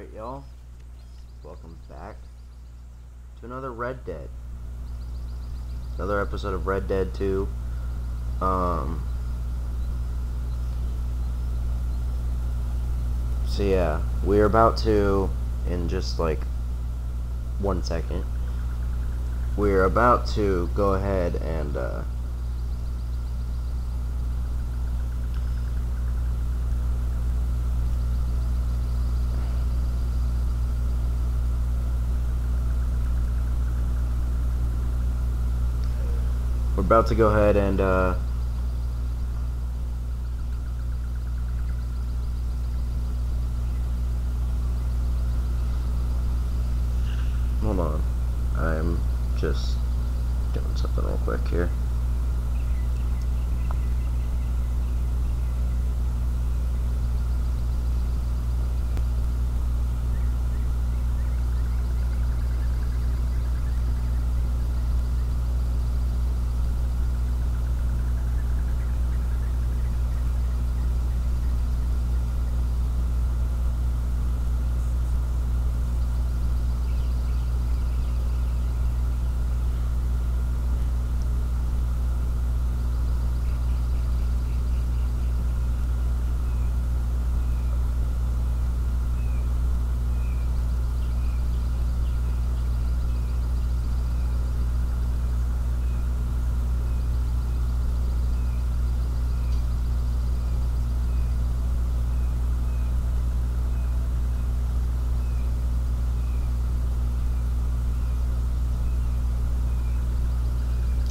Alright, y'all. Welcome back to another Red Dead. Another episode of Red Dead 2. Um. So, yeah, we're about to, in just like one second, we're about to go ahead and, uh, about to go ahead and, uh, Hold on. I'm just doing something real quick here.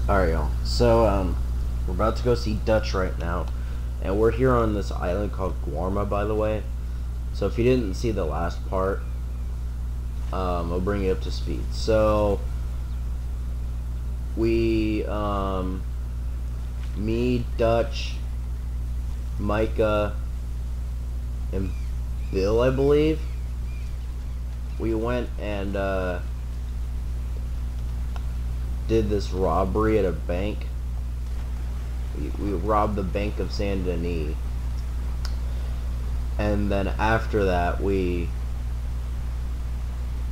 Alright, y'all. So, um, we're about to go see Dutch right now. And we're here on this island called Guarma, by the way. So, if you didn't see the last part, um, I'll bring you up to speed. So, we, um, me, Dutch, Micah, and Bill, I believe, we went and, uh, did this robbery at a bank. We, we robbed the Bank of Saint Denis. And then after that, we.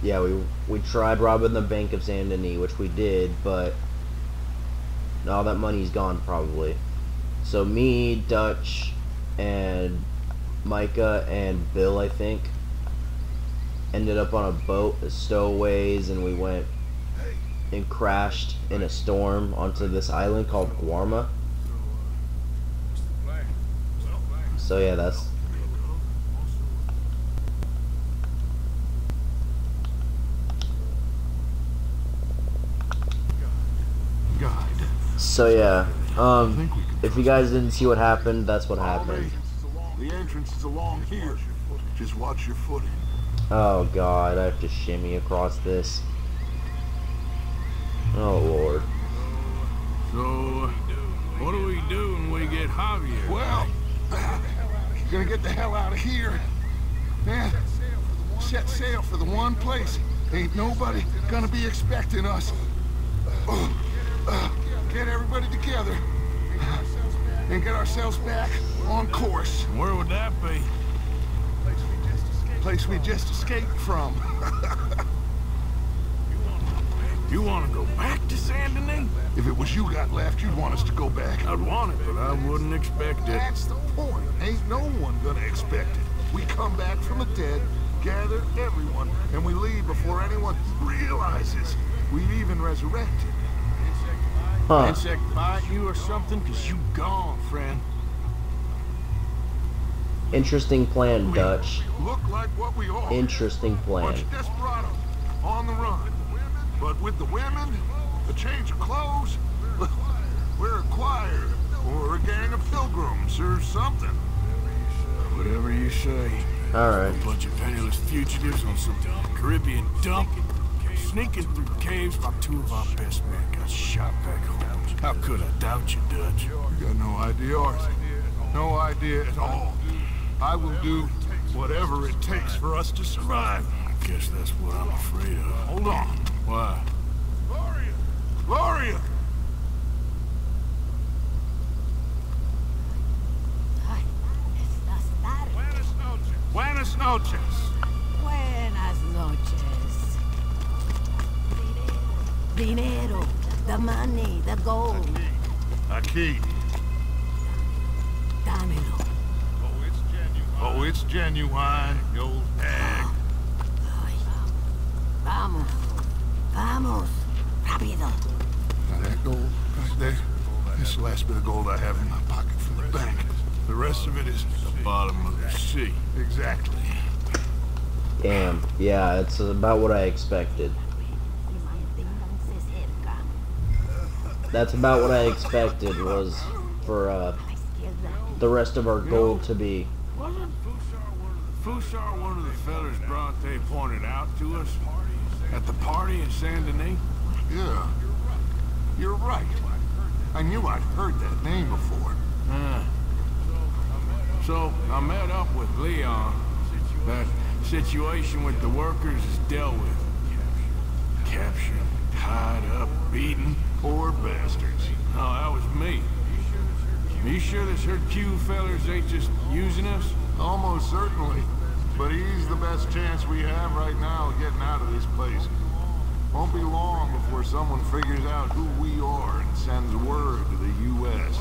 Yeah, we we tried robbing the Bank of Saint Denis, which we did, but all that money's gone probably. So me, Dutch, and Micah and Bill, I think, ended up on a boat, stowaways, and we went and crashed in a storm onto this island called Guarma. So yeah, that's God. so yeah. Um, think we can if you guys didn't see what happened, that's what happened. The entrance is along here. Just watch your footing. Oh god, I have to shimmy across this. Oh lord. So, what do we do when we get Javier? Well, gonna get the hell out of here. Man, set sail for the one place. Ain't nobody gonna be expecting us. Uh, uh, get everybody together and get ourselves back on course. Where would that be? Place we just escaped from. You want to go back to Saint Denis? If it was you got left, you'd want us to go back. I'd want it, but I wouldn't expect it. That's the point. Ain't no one gonna expect it. We come back from the dead, gather everyone, and we leave before anyone realizes we've even resurrected. Huh. Insect bite you or something? Cause you gone, friend. Interesting plan, Dutch. Look like what we are. Interesting plan. But with the women, a change of clothes, we're a choir or a gang of pilgrims or something. Whatever you say. Alright. A bunch of penniless fugitives on some Caribbean dump. Sneaking through caves while two of our best men got shot back home. How could I doubt you, Dutch? You got no idea, Arthur. No idea at all. I will do whatever it takes for us to survive. I guess that's what I'm afraid of. Hold on. Why? Gloria! Gloria! Ay, estás tarde. Buenas noches. Buenas noches. Dinero, the money, the gold. Aquí. Dámelo. Oh, it's genuine. Oh, gold egg. Ay. Vamos. Vamos. Rápido. Now that gold right there, that's the last bit of gold I have in my pocket from the bank. The rest of it is The bottom of the sea. exactly. Damn. Yeah, it's about what I expected. That's about what I expected was for uh, A la izquierda. the rest of our gold to be. Wasn't Fussar one of the fellers Bronte pointed out to us at the party in Saint Denis? Yeah. You're right. I knew I'd heard that name before. Yeah. So I met up with Leon. That situation with the workers is dealt with. Captured, tied up, beaten. Poor bastards. No, that was me. Are you sure this Hercule fellers ain't just using us? Almost certainly. But he's the best chance we have right now of getting out of this place. Won't be long before someone figures out who we are and sends word to the U.S.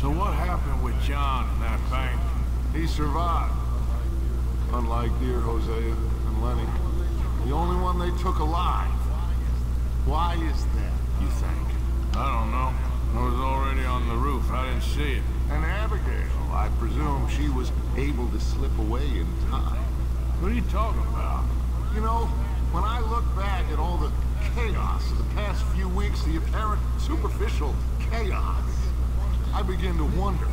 So what happened with John and that bank? He survived. Unlike dear Hosea and Lenny. The only one they took alive. Why is that, you think? I don't know. I was already on the roof. I didn't see it. And Abigail, I presume she was able to slip away in time. What are you talking about? You know, when I look back at all the chaos of the past few weeks, the apparent superficial chaos, I begin to wonder,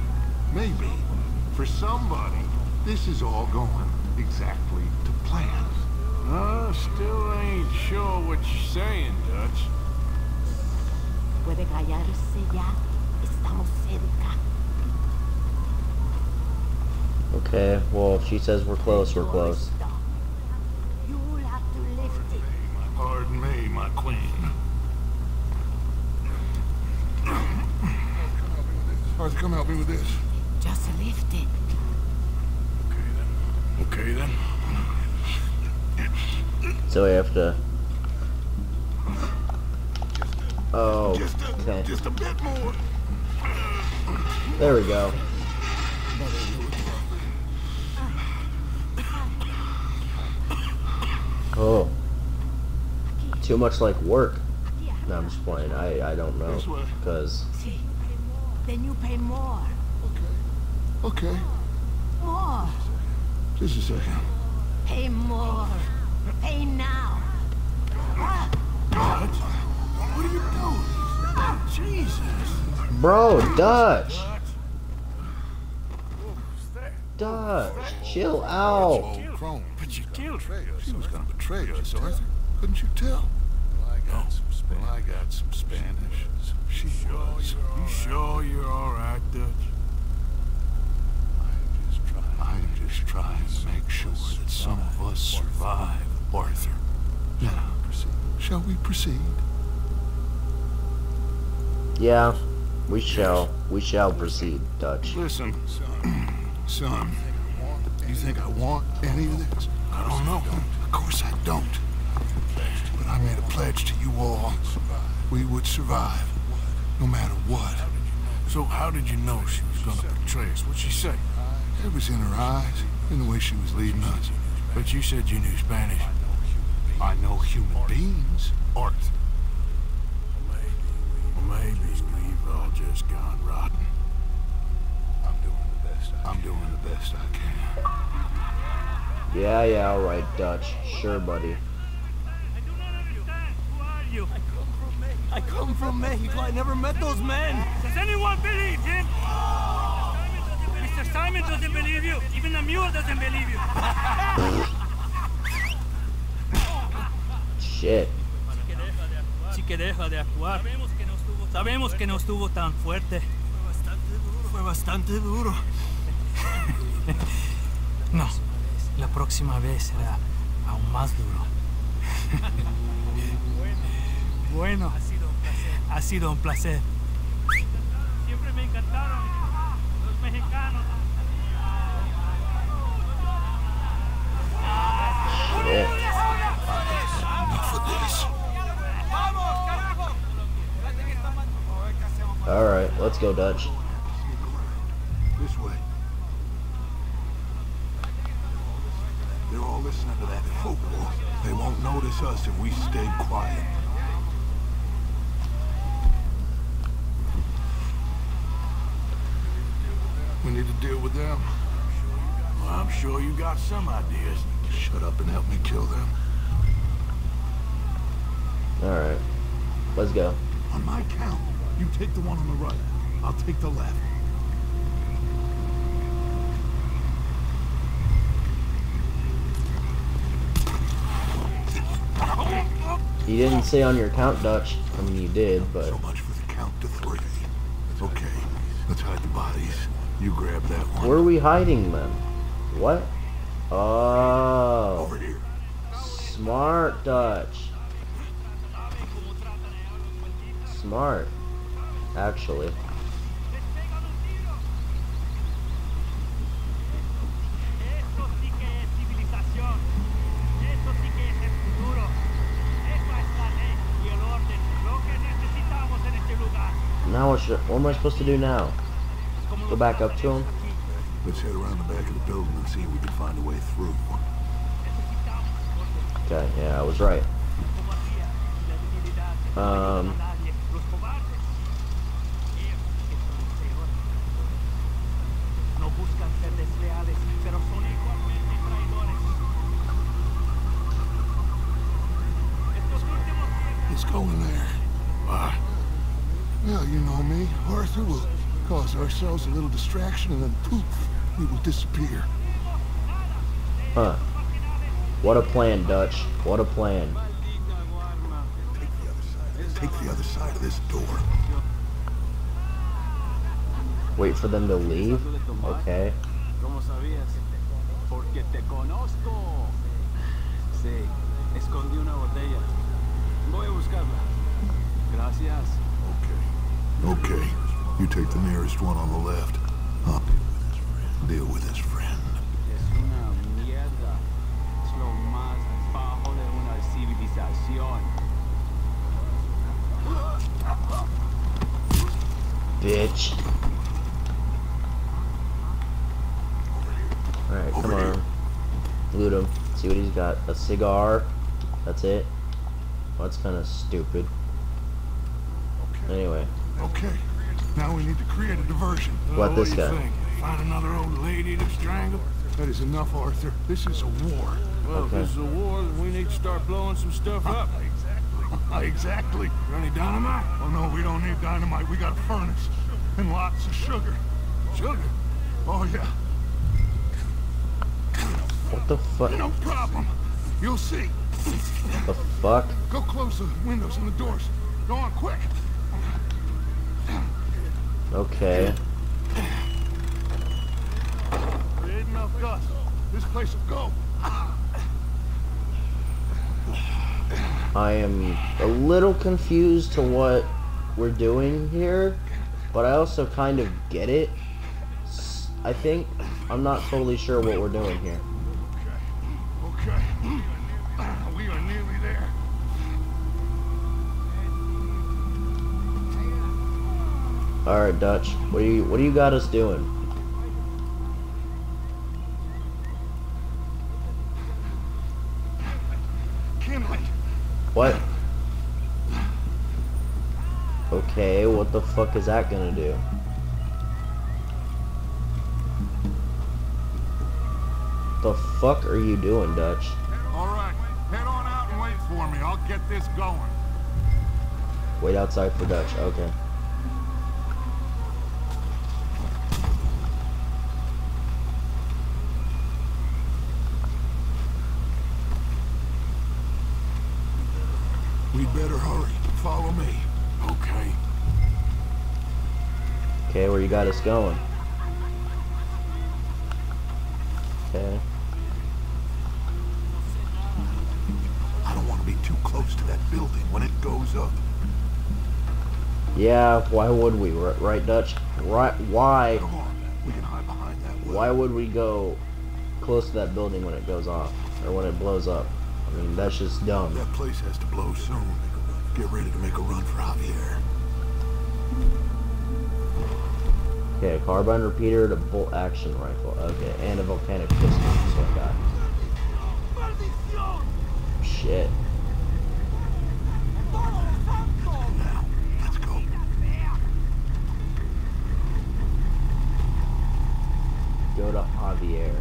maybe, for somebody, this is all going exactly to plan. I still ain't sure what you're saying, Dutch. Puede callarse ya. Estamos cerca. Okay, well, if she says we're close, we're close. Stop. You'll have to lift it. Pardon me, my queen. Arthur, come help me with this. Just lift it. Okay then. So we have to. Oh, Just a, okay. just a bit more. There we go. Oh. Too much like work. No, I'm just playing. I, I don't know. Because, Then you pay more. Okay. Okay. More. Just a second. Pay more. Pay now. Dutch? What are you doing? Jesus. bro, Dutch! Who's that? Dutch, chill out. Old crone. But you killed her. She was gonna betray us, Arthur. Couldn't you tell? I got oh. some Spanish. Well, I got some Spanish. She was. Uh, you sure you're alright, Dutch? I'm just trying. I'm just trying to make sure that some of us survive, Arthur. Now, shall we proceed? Yeah, we shall. We shall proceed, Dutch. Listen, son. You think I want any of this? I don't know. Of course I don't. But I made a pledge to you all. We would survive, no matter what. So how did you know she was gonna betray us? What'd she say? It was in her eyes, in the way she was leading us. But you said you knew Spanish. I know human beings, Arthur. Well, maybe we've all just gone rotten. I'm doing the best. I'm doing the best I can. Yeah, yeah, alright, Dutch. Sure, buddy. I do not understand. Who are you? I come from Mexico. I come from Mexico. I never met those men. Does anyone believe him? Mr. Simon doesn't believe you. Even the mule doesn't believe you. Shit. Sí que deja de actuar. Sabemos que no estuvo tan fuerte. Fue bastante duro. No, la próxima vez será aún más duro. Bueno, ha sido un placer. Ha sido un placer. Siempre me encantaron los mexicanos. All right, let's go Dutch. They're all listening to that. They won't notice us if we stay quiet. We need to deal with them. Well, I'm sure you got some ideas. Shut up and help me kill them. Alright. Let's go. On my count, you take the one on the right. I'll take the left. You didn't say on your count, Dutch. I mean, you did, but So much for the count to three. Okay, let's hide the bodies. You grab that one. where are we hiding them? What? Oh, Over here. smart, Dutch. Smart, actually. Now what, should, what am I supposed to do now? Go back up to him? Let's head around the back of the building and see if we can find a way through. Okay, yeah, I was right. Um, Los cobardes. Ellos que son los peores. No buscan ser desleales, pero son igualmente traidores. Estos últimos tiempos Let's go in there. Why? Well, you know me. Arthur will cause ourselves a little distraction and then poof, we will disappear. huh. What a plan, Dutch. What a plan. Take the other side. Take the other side of this door. Wait for them to leave? Okay. ¿Cómo sabías? Porque te conozco. Sí, escondí una botella. Voy a buscarla. Gracias. Okay. Okay. You take the nearest one on the left. I'll deal with his friend. Es una mierda. Es lo más bajo de una civilización. Bitch. Alright, come here. on. Loot him. See what he's got. A cigar. That's it. Well, that's kind of stupid. Okay. Anyway. Okay. Now we need to create a diversion. What do this you guy? think? Find another old lady to strangle? That is enough, Arthur. This is a war. Well, Okay. if this is a war, then we need to start blowing some stuff uh, up. exactly. Got any dynamite? Oh no, we don't need dynamite. We got a furnace. And lots of sugar. Sugar? Oh yeah. What the fuck? No problem. You'll see. What The fuck? Go close the windows and the doors. Go on, quick. Okay. Ain't enough dust. This place will go. I am a little confused to what we're doing here, but I also kind of get it. I think I'm not totally sure what we're doing here. Okay. Okay. All right, Dutch. What do you What do you got us doing? What? Okay, what the fuck is that gonna do? What the fuck are you doing, Dutch? All right. Head on out and wait for me. I'll get this going. Wait outside for Dutch. Okay. We'd better hurry. Follow me. Okay. Okay, where you got us going? Okay. I don't want to be too close to that building when it goes up. Yeah, why would we? Right, right Dutch? Right? Why? Come on. We can hide behind that. Why would we go close to that building when it goes off or when it blows up? I mean, that's just dumb. That place has to blow soon. Get ready to make a run for Javier. Okay, a carbine repeater, a bolt action rifle. Okay, and a volcanic pistol. That's what I got. Shit. Let's go. Go to Javier.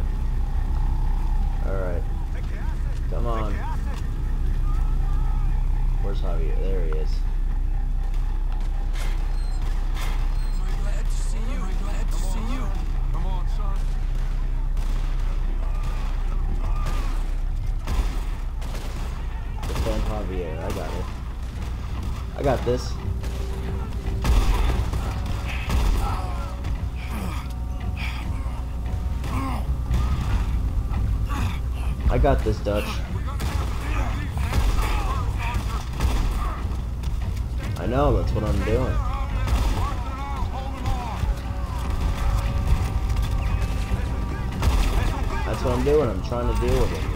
Alright. Come on. Where's Javier? There he is. Glad to see you. Glad to see you. Come on, son. Defend Javier. I got it. I got this. I got this, Dutch. I know, that's what I'm doing. That's what I'm doing. I'm trying to deal with him,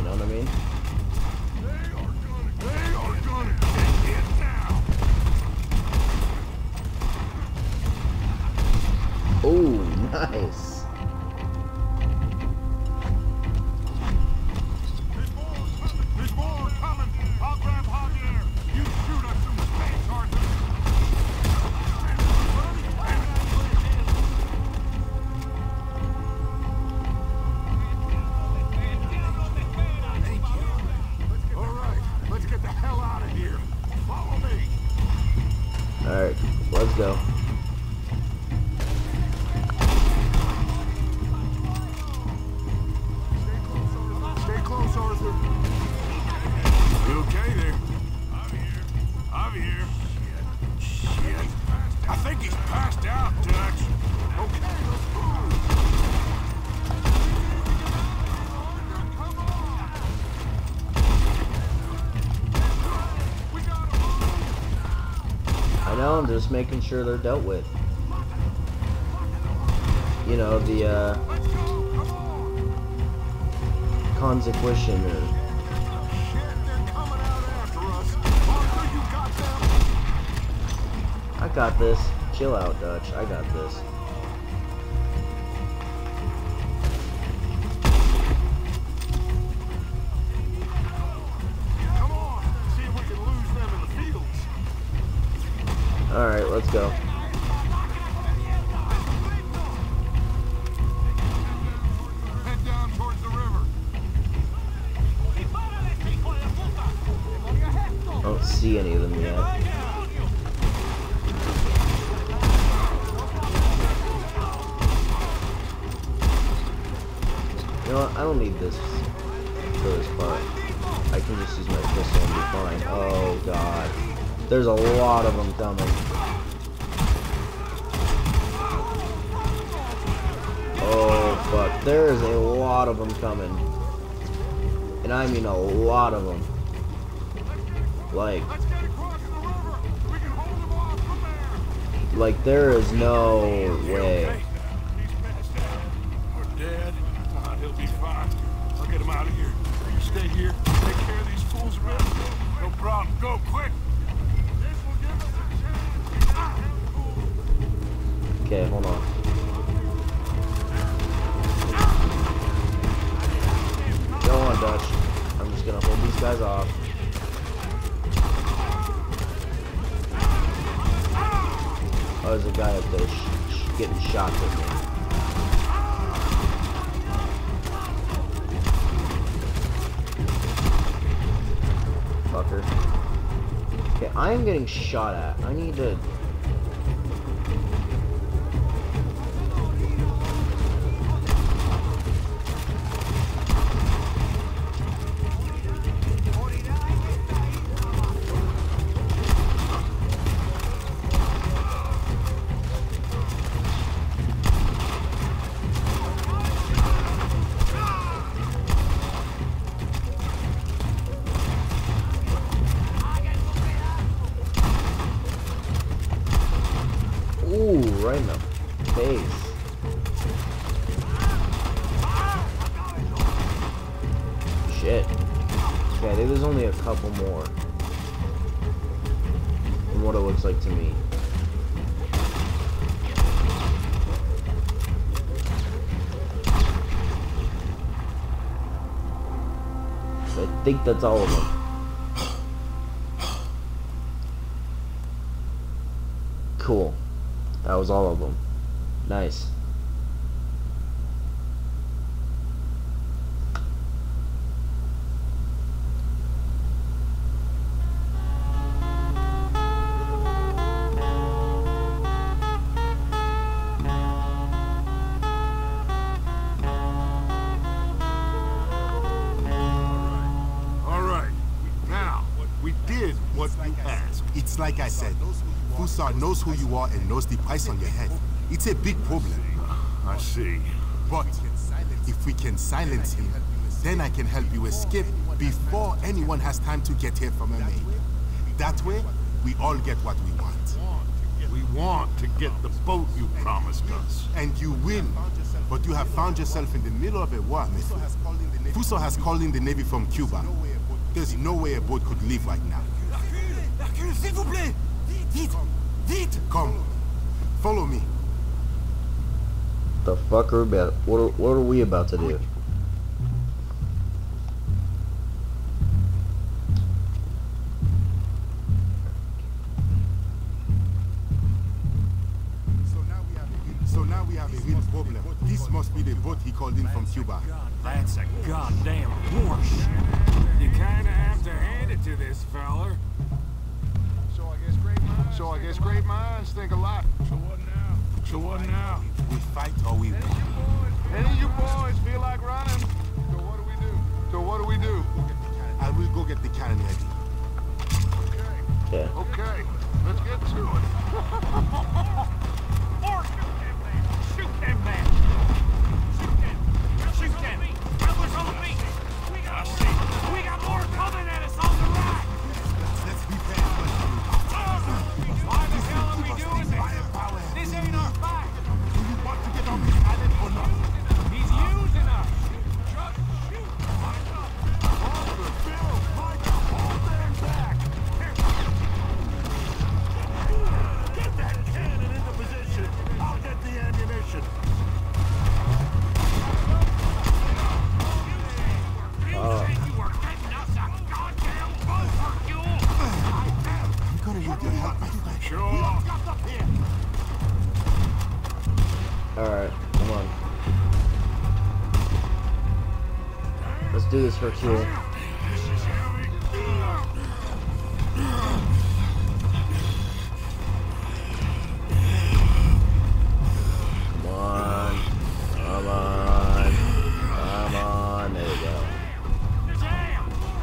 just making sure they're dealt with. You know, the, uh, Let's go. Come on. consequation or. I got this. Chill out, Dutch. I got this. Go. There. is no way. Shot at. right in the face. Shit. Okay, there's only a couple more. From what it looks like to me. I think that's all of them. Was all of them. Nice. Fussar knows who you are and knows the price on your head. It's a big problem. I see. But if we can silence him, then I can help you escape before anyone has time to get here from Mermaid. That way, we all get what we want. We want to get the boat you promised us. And you will. But you have found yourself in the middle of a war, Mifu. Fussar has called in the Navy from Cuba. There's no way a boat could leave right now. Hercule, s'il vous plaît Vite Vite Come. Follow me. The fuck are about? What are, what are we about to do? Let's do this, Hercule. Come on. Come on. Come on. There we go.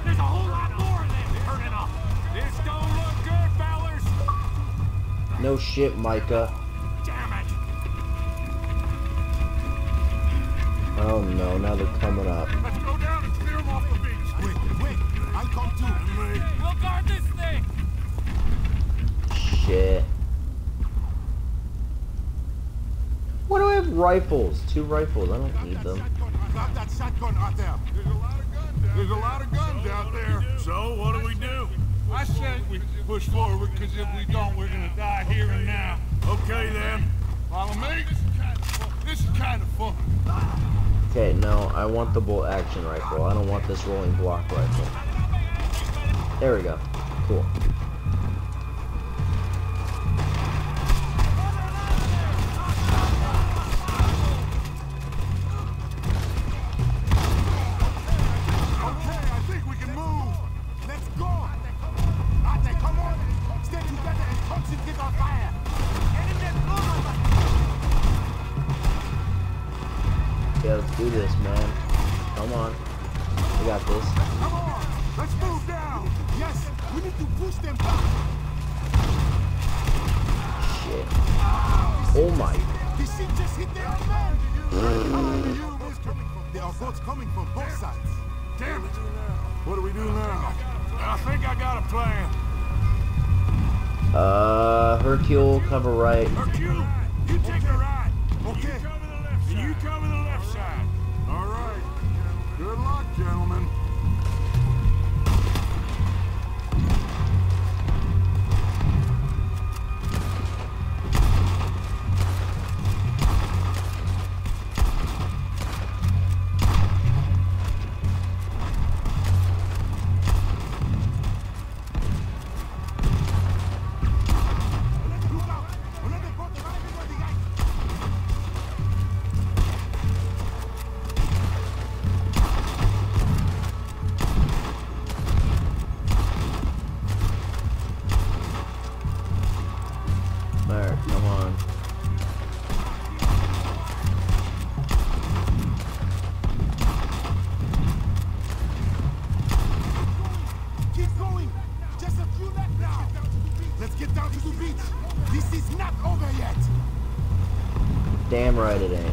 There's a whole lot more of them turning up! This don't look good, fellers. No shit, Micah. Rifles? Two rifles. I don't need them. Grab that shotgun out there. There's a lot of guns out There's a lot of guns out there. So what do we do? I say we push forward, because if we don't, we're gonna die here and now. Okay then. Follow me. This is kind of fun. Okay, no, I want the bolt action rifle. I don't want this rolling block rifle. There we go. Cool. Ain't.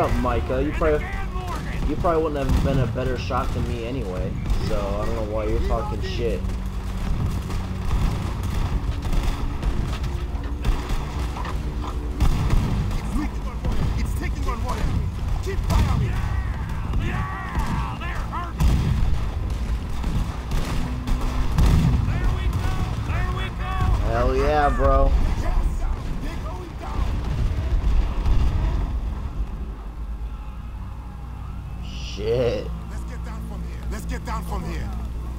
Up, Micah. You probably you probably wouldn't have been a better shot than me anyway. So I don't know why you're talking shit. Shit. Let's get down from here. Let's get down from here.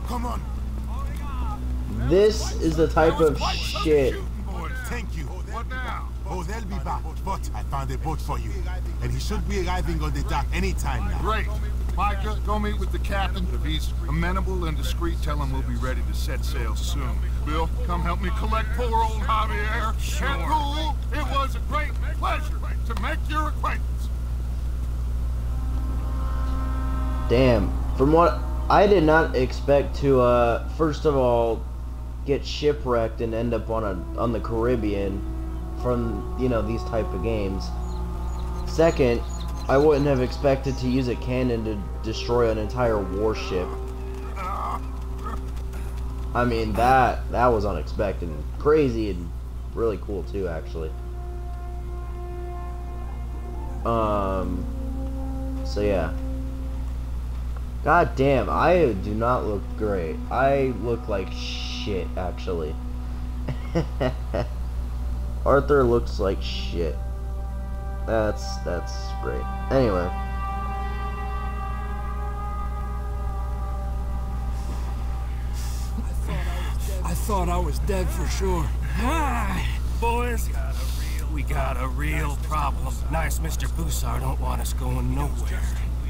Come on. This is the type of shit. Thank you. what now? Oh, they'll be back. But I found a boat for you. And he should be arriving on the dock anytime now. Great. Micah, go meet with the captain. If he's amenable and discreet, tell him we'll be ready to set sail soon. Bill, come help me collect poor old Javier. Sure. And cool, it was a great pleasure to make your acquaintance. Damn. From what I did not expect to uh first of all get shipwrecked and end up on a on the Caribbean from you know these type of games. Second, I wouldn't have expected to use a cannon to destroy an entire warship. I mean that that was unexpected and crazy and really cool too actually. Um so yeah. God damn, I do not look great. I look like shit, actually. Arthur looks like shit. That's that's great. Anyway. I thought I was dead for sure. Hi, boys. We got a real problem. Nice Mr. Fussar don't want us going nowhere.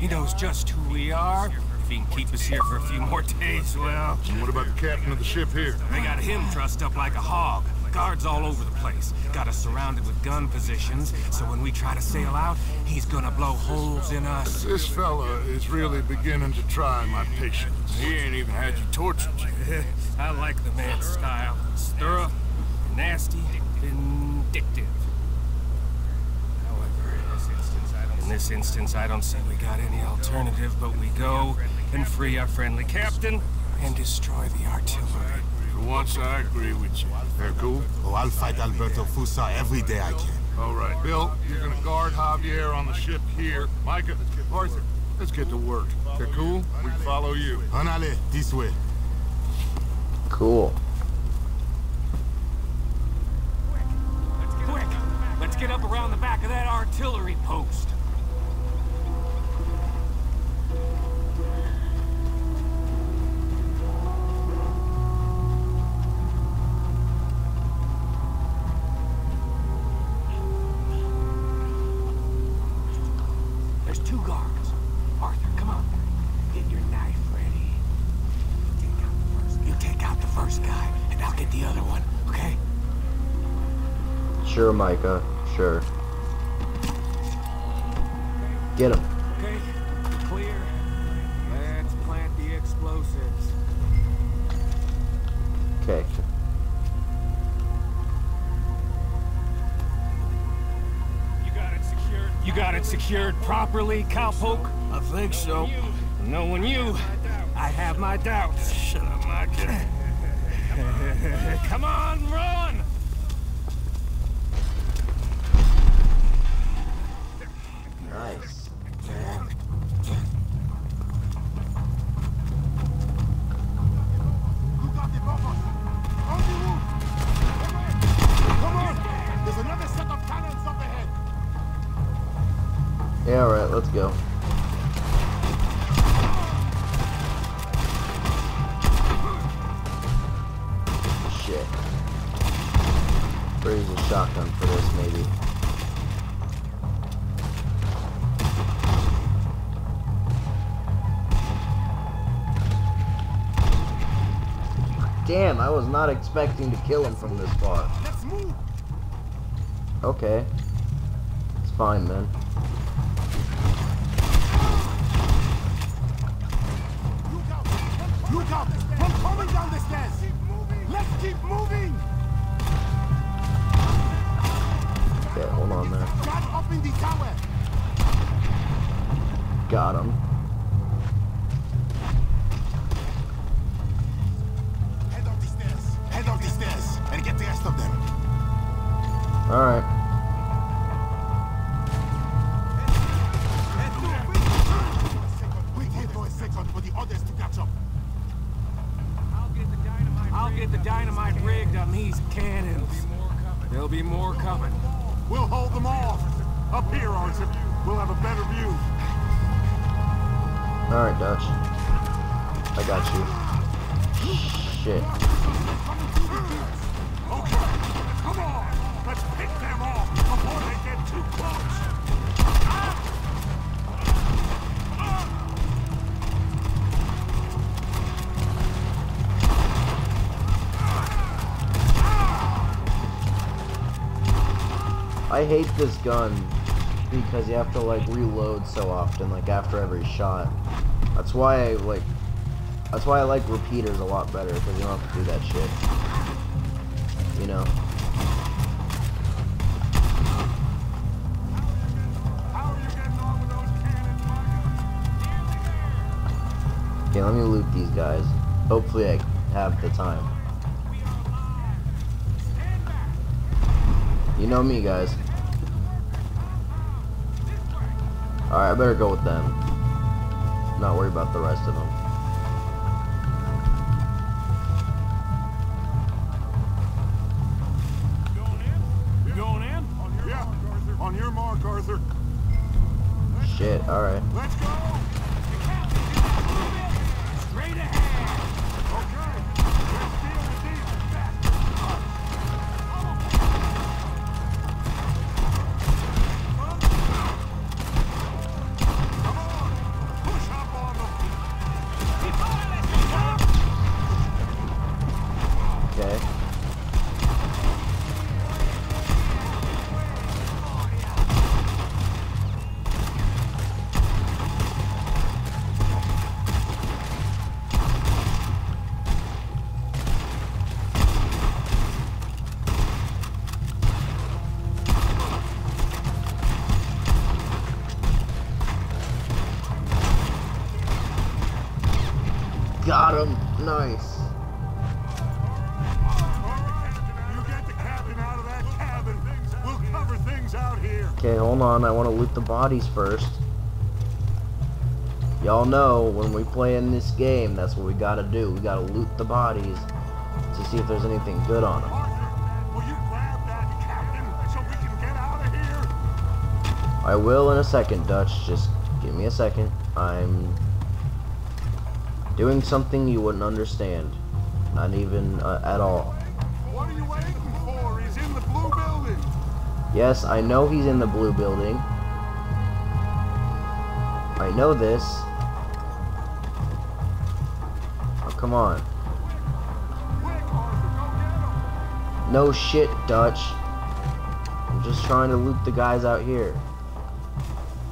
He knows just who we are. If he can keep us here for a few more days, well, And what about the captain of the ship here? they got him trussed up like a hog. Guards all over the place. Got us surrounded with gun positions, so when we try to sail out, he's gonna blow holes in us. This fella is really beginning to try my patience. He ain't even had you tortured yet. I like the man's style. Thorough, nasty, vindictive. However, in this instance, I don't, in this instance, I don't see we got any alternative, but we go and free our friendly captain and destroy the artillery. For once, I agree with you. They're cool? Oh, I'll fight Alberto Fussar every day I can. All right. Bill, you're gonna guard Javier on the ship here. Micah, Arthur, let's get to work. They're cool? We follow you. Anale, this way. Cool. Quick! Let's get up around the back of that artillery post. Get the other one, okay? Sure, Micah. Sure. Get him. Okay, clear. Let's plant the explosives. Okay. You got it secured. You got it secured properly, cowpoke? I think so. Knowing you, I have my doubts. Shut up, Micah. Come on, run! Nice. Look out, the buffers! Not expecting to kill him from this far. Okay. It's fine then. Look out! Look out! One coming down the stairs! Let's keep moving! Okay, hold on there. Guard up in the tower! Got him. Hate this gun because you have to like reload so often, like after every shot. That's why I like that's why I like repeaters a lot better, because you don't have to do that shit. You know? Okay, let me loot these guys. Hopefully I have the time. You know me, guys. Alright, I better go with them. Not worry about the rest of them. You going in? Yeah. On your mark, Arthur. Shit, alright. On. I want to loot the bodies first. Y'all know when we play in this game, that's what we gotta do. We gotta loot the bodies to see if there's anything good on them. Arthur, will you grab that captain so we can get out of I will in a second, Dutch. Just give me a second. I'm doing something you wouldn't understand. Not even uh, at all. What are you waiting for? He's in the blue building. Yes, I know he's in the blue building. I know this. Oh, come on. No shit, Dutch. I'm just trying to loot the guys out here.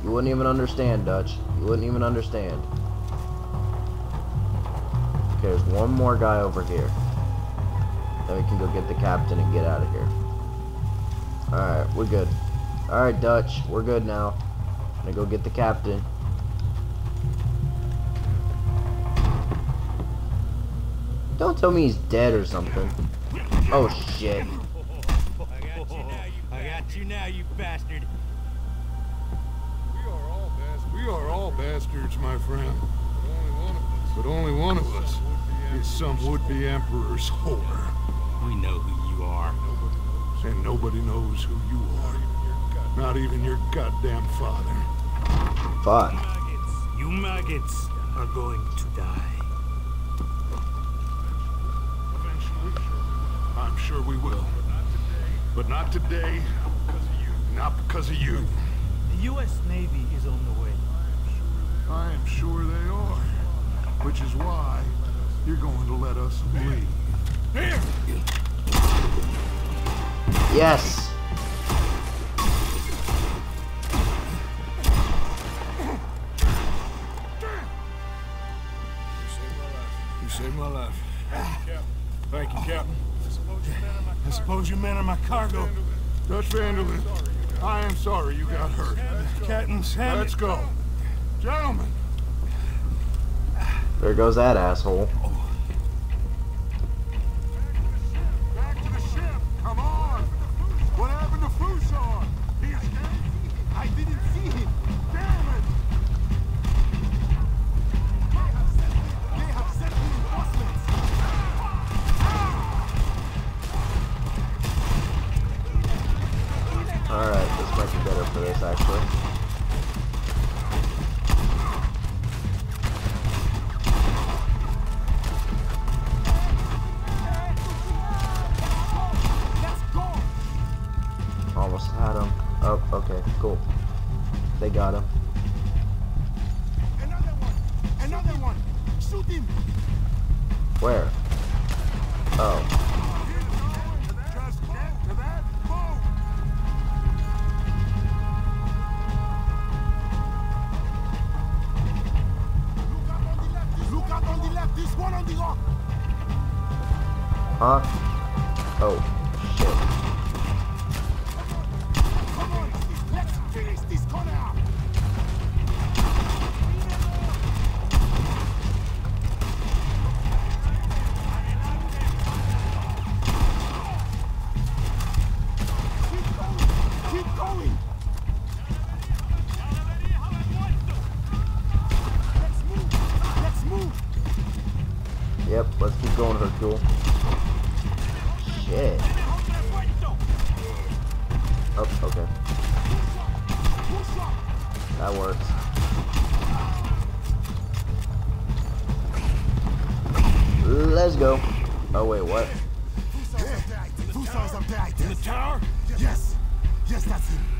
You wouldn't even understand, Dutch. You wouldn't even understand. Okay, there's one more guy over here. Then we can go get the captain and get out of here. Alright, we're good. Alright, Dutch, we're good now. I'm Gonna go get the captain. Don't tell me he's dead or something. Oh shit. I got you now, you I got you now, you bastard. We are all bastards. We are all bastards, my friend. But only one of us is some would-be emperor's whore. We know who you are. And nobody knows who you are. Not even your goddamn father. Fuck. You maggots are going to die. Sure we will. But not today. Not because of you. The U.S. Navy is on the way. I am sure they are. Which is why you're going to let us leave. Yes. I you men are my cargo. Dutch van der Linde, I am sorry you got hurt. Captain Sam. Let's go. Gentlemen, There goes that asshole. There. In the tower? Yes. Yes, that's him.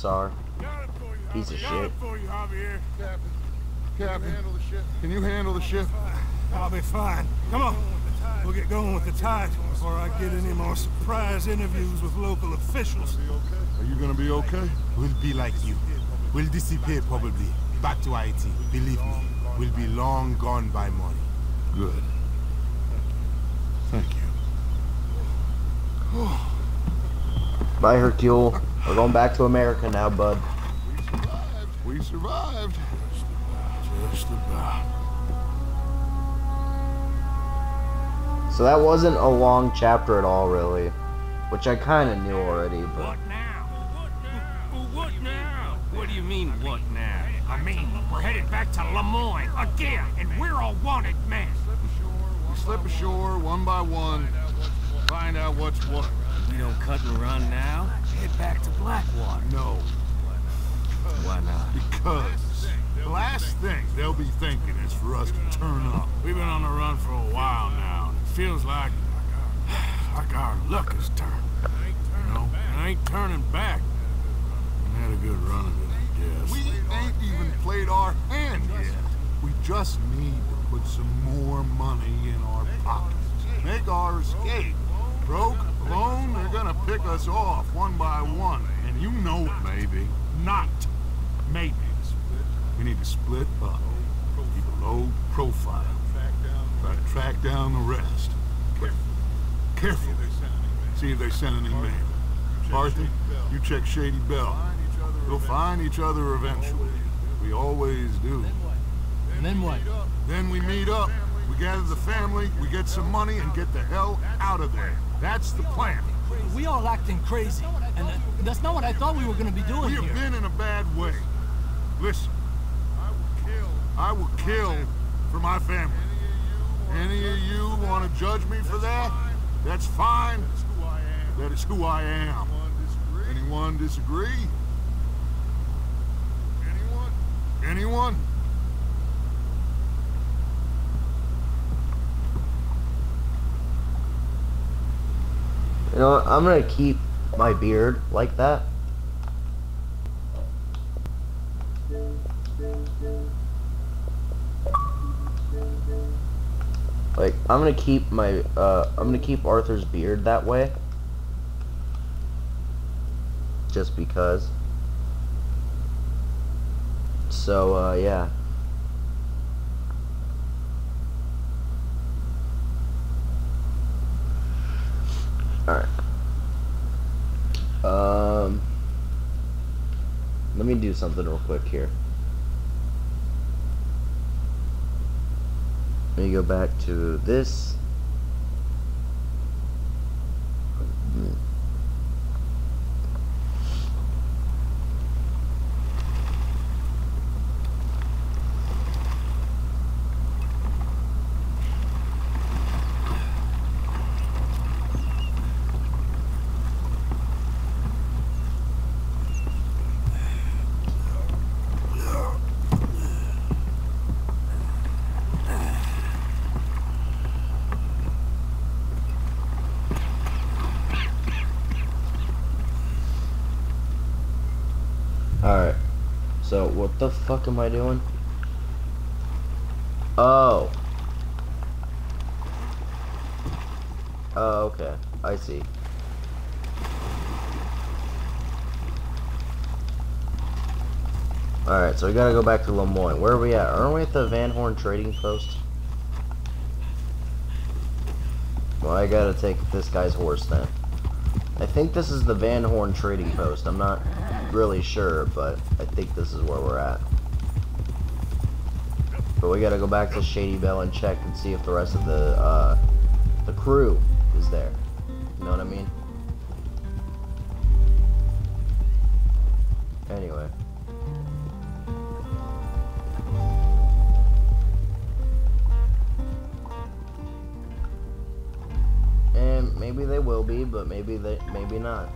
Fuck you, Fussar. Got it for you, Piece of shit. it for you, Javier. Captain, Captain, can you handle the ship? I'll be fine. Come on. We'll get going with the tide before I get any more surprise interviews with local officials. Are you gonna be okay? We'll be like you. We'll disappear probably. Back to Haiti. Believe me, we'll be long gone by morning. Good. Thank you. Bye, Hercule. We're going back to America now, bud. We survived. We survived. Just about. So that wasn't a long chapter at all, really. Which I kind of knew already, but... What now? Well, what now? What do you mean, what now? I mean, we're headed back to Lemoyne again, and we're all wanted men. We slip ashore one by one. Find out what's what. We don't cut and run now. Head back to Blackwater. No, Why not? because the last thing they'll be thinking is for us to turn up. We've been on the run for a while now. and It feels like, like our luck has turned. You know, and ain't turning back. We had a good run of it, I guess. We ain't even played our hand yet. We just need to put some more money in our pockets. Make our escape. Broke, alone, they're gonna pick us off one by one. And you know it. Maybe. Not. Maybe. We need to split up. Keep a low profile. Try to track down the rest. Careful. Careful. See if they send any men. Arthur, you check Shady Belle. We'll find each other eventually. We always do. And then what? Then we meet up. We gather the family, we get some money, and get the hell out of there. That's the plan. We all acting crazy, and that's not what I thought we were gonna be doing We have here. been in a bad way. Listen, I will kill for my family. Any of you want to judge me for that? That's fine. That is who I am. Anyone disagree? Anyone? Anyone? You know? I'm gonna keep my beard like that. Like, I'm gonna keep my, uh, I'm gonna keep Arthur's beard that way. Just because. So, uh, yeah. Alright. Um, let me do something real quick here. Let me go back to this. Alright. So, what the fuck am I doing? Oh. Oh, okay. I see. Alright, so we gotta go back to Lemoyne. Where are we at? Aren't we at the Van Horn Trading Post? Well, I gotta take this guy's horse then. I think this is the Van Horn Trading Post. I'm not really sure, but I think this is where we're at. But we gotta go back to Shady Belle and check and see if the rest of the, uh, the crew is there. You know what I mean? Anyway. And maybe they will be, but maybe they, maybe not.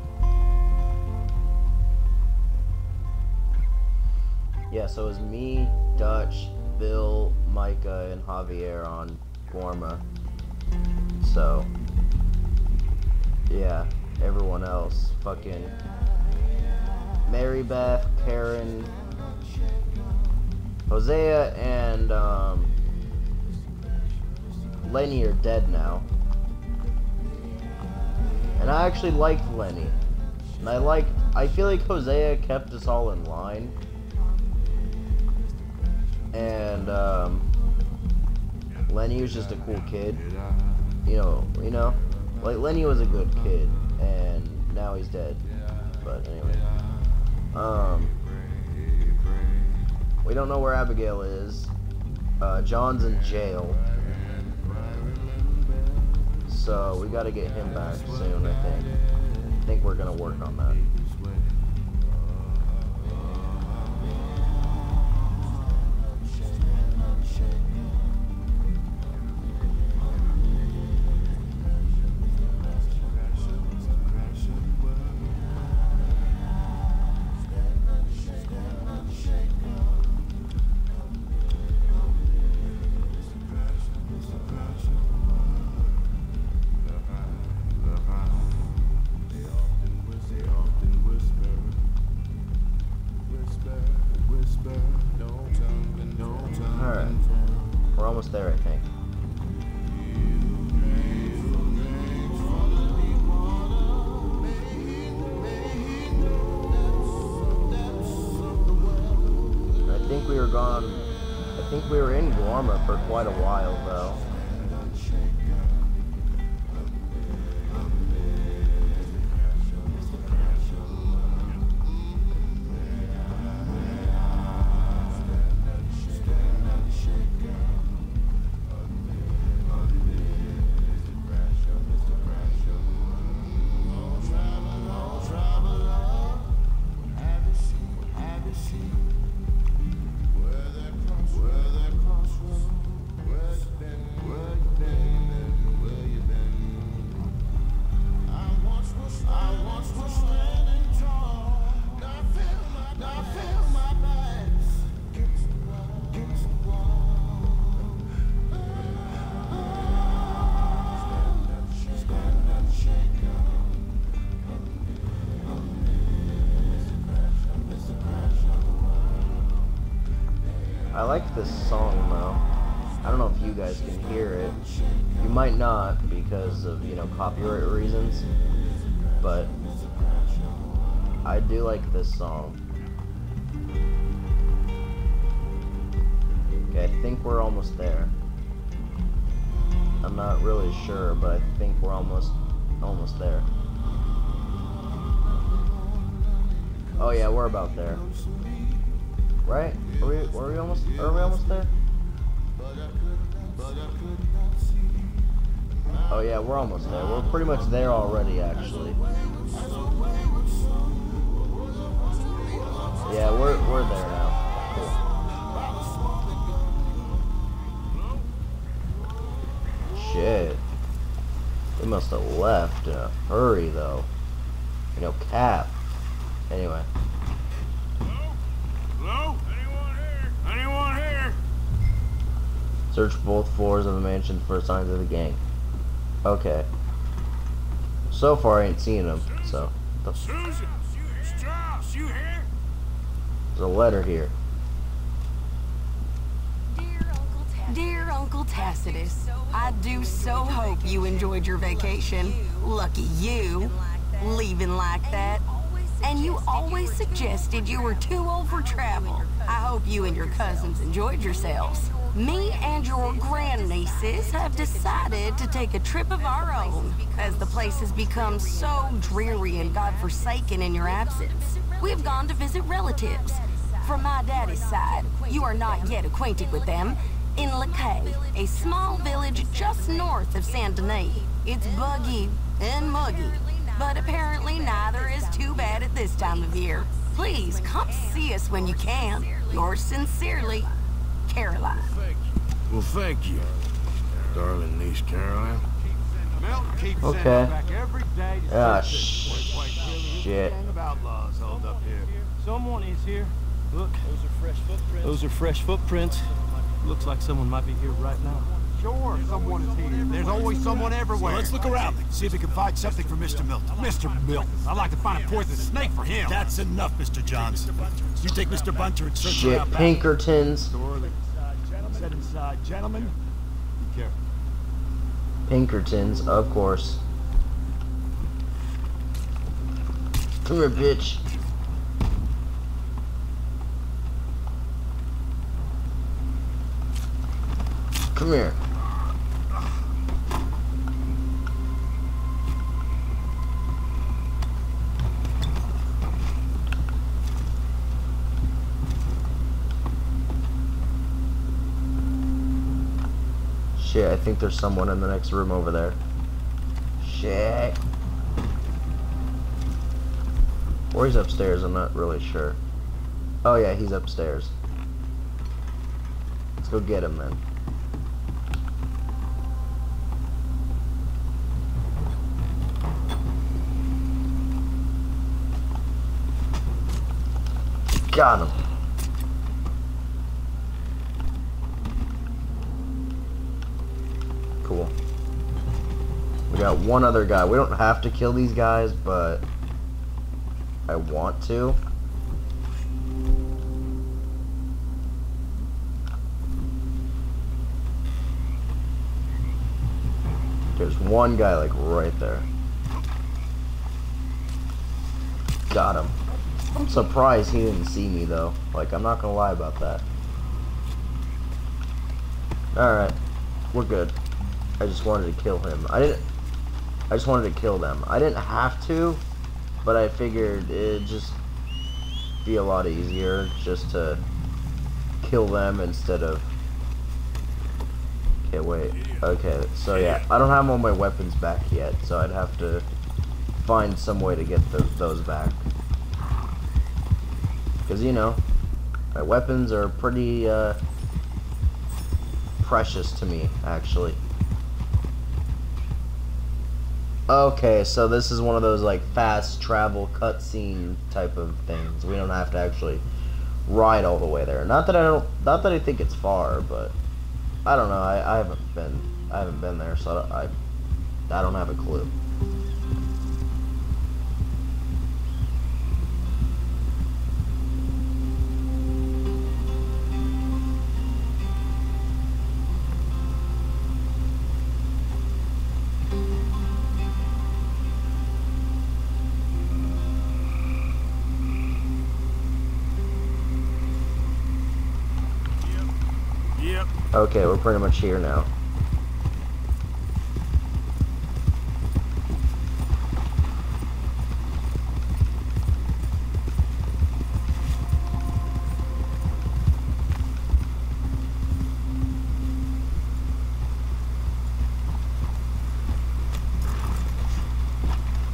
Yeah, so it was me, Dutch, Bill, Micah, and Javier on Guarma. So, yeah, everyone else, fucking Mary Beth, Karen, Hosea and um, Lenny are dead now. And I actually liked Lenny. And I like I feel like Hosea kept us all in line. And um, Lenny was just a cool kid. You know, you know? Like Lenny was a good kid and now he's dead. But anyway. Um we don't know where Abigail is. Uh, John's in jail. So we gotta get him back soon, I think. I think we're gonna work on that. Like this song though. I don't know if you guys can hear it. You might not because of, you know, copyright reasons. But I do like this song. Okay, I think we're almost there. I'm not really sure, but I think we're almost almost there. Oh yeah, we're about there. Right? Are we, are we almost are we almost there? Oh yeah, we're almost there. We're pretty much there already actually. Yeah, we're we're there now. Cool. Shit. They must have left in a hurry though. You know, cap. Anyway. Hello? Anyone here? Anyone here? Search both floors of the mansion for signs of the gang. Okay. So far, I ain't seen them, so. The f- Susan! Strauss, you here? There's a letter here. Dear Uncle Tacitus, I do so hope you enjoyed your vacation. Lucky you, leaving like that. And you always suggested you were too old for travel. I hope you and your cousins enjoyed yourselves. Me and your grandnieces have decided to take a trip of our own, as the place has become so dreary and godforsaken in your absence. We've gone to visit relatives. From my daddy's side, you are not yet acquainted with them, in Lakay, a small village just north of Saint Denis. It's buggy and muggy, but apparently neither is too bad at this time of year. Please come see us when you can. Yours sincerely, Caroline. Well, thank you, darling niece Caroline. Okay. sending back every day to Ah, see if this Quite clearly, there's a shit. gang of outlaws holed up here. Someone is here. Look. Those are fresh footprints. Those are fresh footprints. Looks like someone might be here right now. Sure, someone is here. There's always someone everywhere. Well, let's look around. See if we can find something for Mr. Milton. Mr. Milton. I'd like to find a poisonous snake for him. That's enough, Mr. Johns. You take Mr. Bunter and search Shit, around back. Pinkertons. Set inside, gentlemen. Be careful. Pinkertons, of course. Come here, bitch. Come here. Shit, I think there's someone in the next room over there. Shit. Or he's upstairs, I'm not really sure. Oh yeah, he's upstairs. Let's go get him then. Got him. Cool. We got one other guy. We don't have to kill these guys, but I want to. There's one guy like right there. Got him. I'm surprised he didn't see me though. Like I'm not gonna lie about that. Alright. We're good. I just wanted to kill him. I didn't I just wanted to kill them. I didn't have to, but I figured it'd just be a lot easier just to kill them instead of Okay, wait. Okay, so yeah, I don't have all my weapons back yet, so I'd have to find some way to get th those back. Because, you know, my weapons are pretty, uh, precious to me, actually. Okay, so this is one of those, like, fast travel cutscene type of things. We don't have to actually ride all the way there. Not that I don't, not that I think it's far, but I don't know. I, I haven't been, I haven't been there, so I, I don't have a clue. Okay, we're pretty much here now.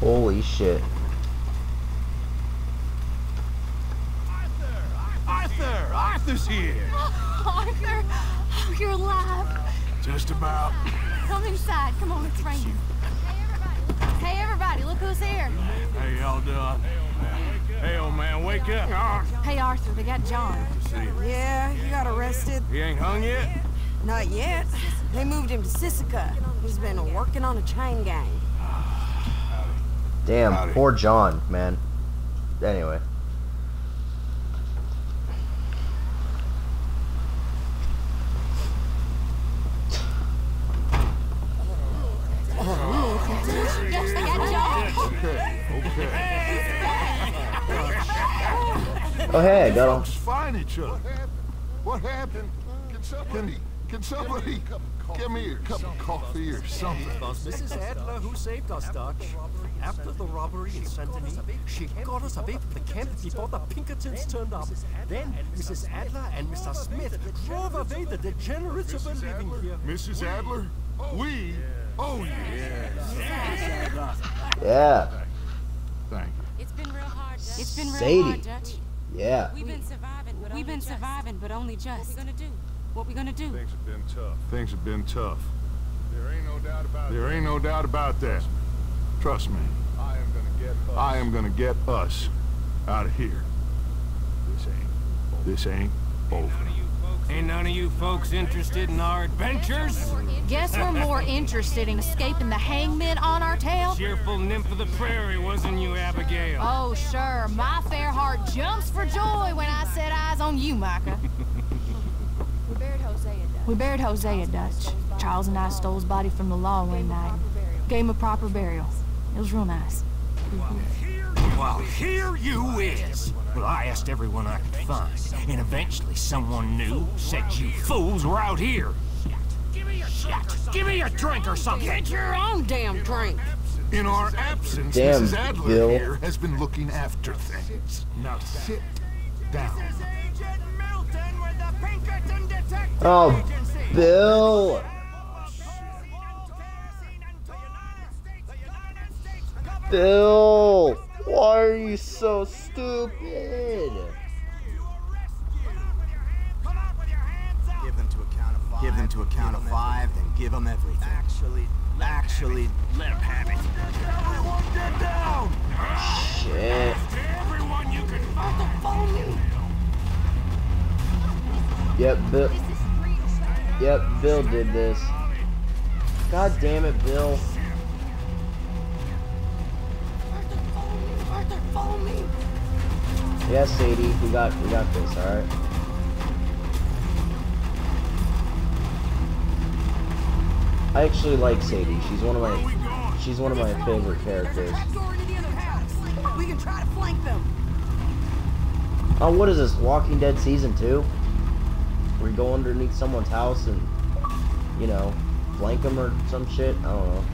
Holy shit. Arthur! Arthur! Arthur's here! Arthur, you're alive. Just about. Come inside. Come on, it's raining. Hey, everybody, look who's here. Hey, y'all doing? Hey, old man, wake up. Hey, Arthur, they got John. Yeah, he got arrested. He ain't hung yet? Not yet. They moved him to Sisika. He's been working on a chain gang. Damn, Howdy. poor John, man. Anyway. Hey, I got him. Folks find each other. What happened? Can somebody, can somebody give me a cup of coffee or something? It was Mrs. Adler who saved us, Dutch. After the robbery in Saint Denis, she got us away from the camp before the Pinkertons turned up. Then Mrs. Adler and Mr. Smith drove away the degenerates who were living here. Mrs. Adler? We? Oh, yeah. Yeah. Thank you. It's been real hard, Dutch. It's been real Sadie. hard, Dutch. Yeah. We've been surviving, but We've been just. surviving, but only just. What we gonna do? What we gonna do? Things have been tough. Things have been tough. There ain't no doubt about There it. ain't no doubt about that. Trust me. I am gonna get us. I am gonna get us out of here. This ain't, this ain't over. Ain't none of you folks interested in our adventures? Guess we're more interested in escaping the hangman on our tail? Cheerful nymph of the prairie, wasn't you, Abigail? Oh, sure. My fair heart jumps for joy when I set eyes on you, Micah. We buried Hosea Dutch. We buried Hosea Dutch. Charles and I stole his body from the law one night. Gave him a proper burial. It was real nice. Well, here you is. Well, I asked everyone I could find, and eventually someone new said you fools were out here. Shit. Give me a shatter. Give me a drink or something. Get your own damn drink. In our absence, Damn, Mrs. Adler Bill. here has been looking after things. Now sit down. Oh, Bill. Bill, why are you so stupid? Give them to a count of five. Give them to a count of five, then give them everything. Actually, actually, let them have it. Everyone get down! Shit. Everyone you can follow me. Yep, Bill. Yep, Bill did this. God damn it, Bill. Yeah, Sadie, we got we got this, alright? I actually like Sadie. She's one of my she's one of my favorite characters. We can try to flank them. Oh, what is this? Walking Dead season two? You go underneath someone's house and you know flank them or some shit? I don't know.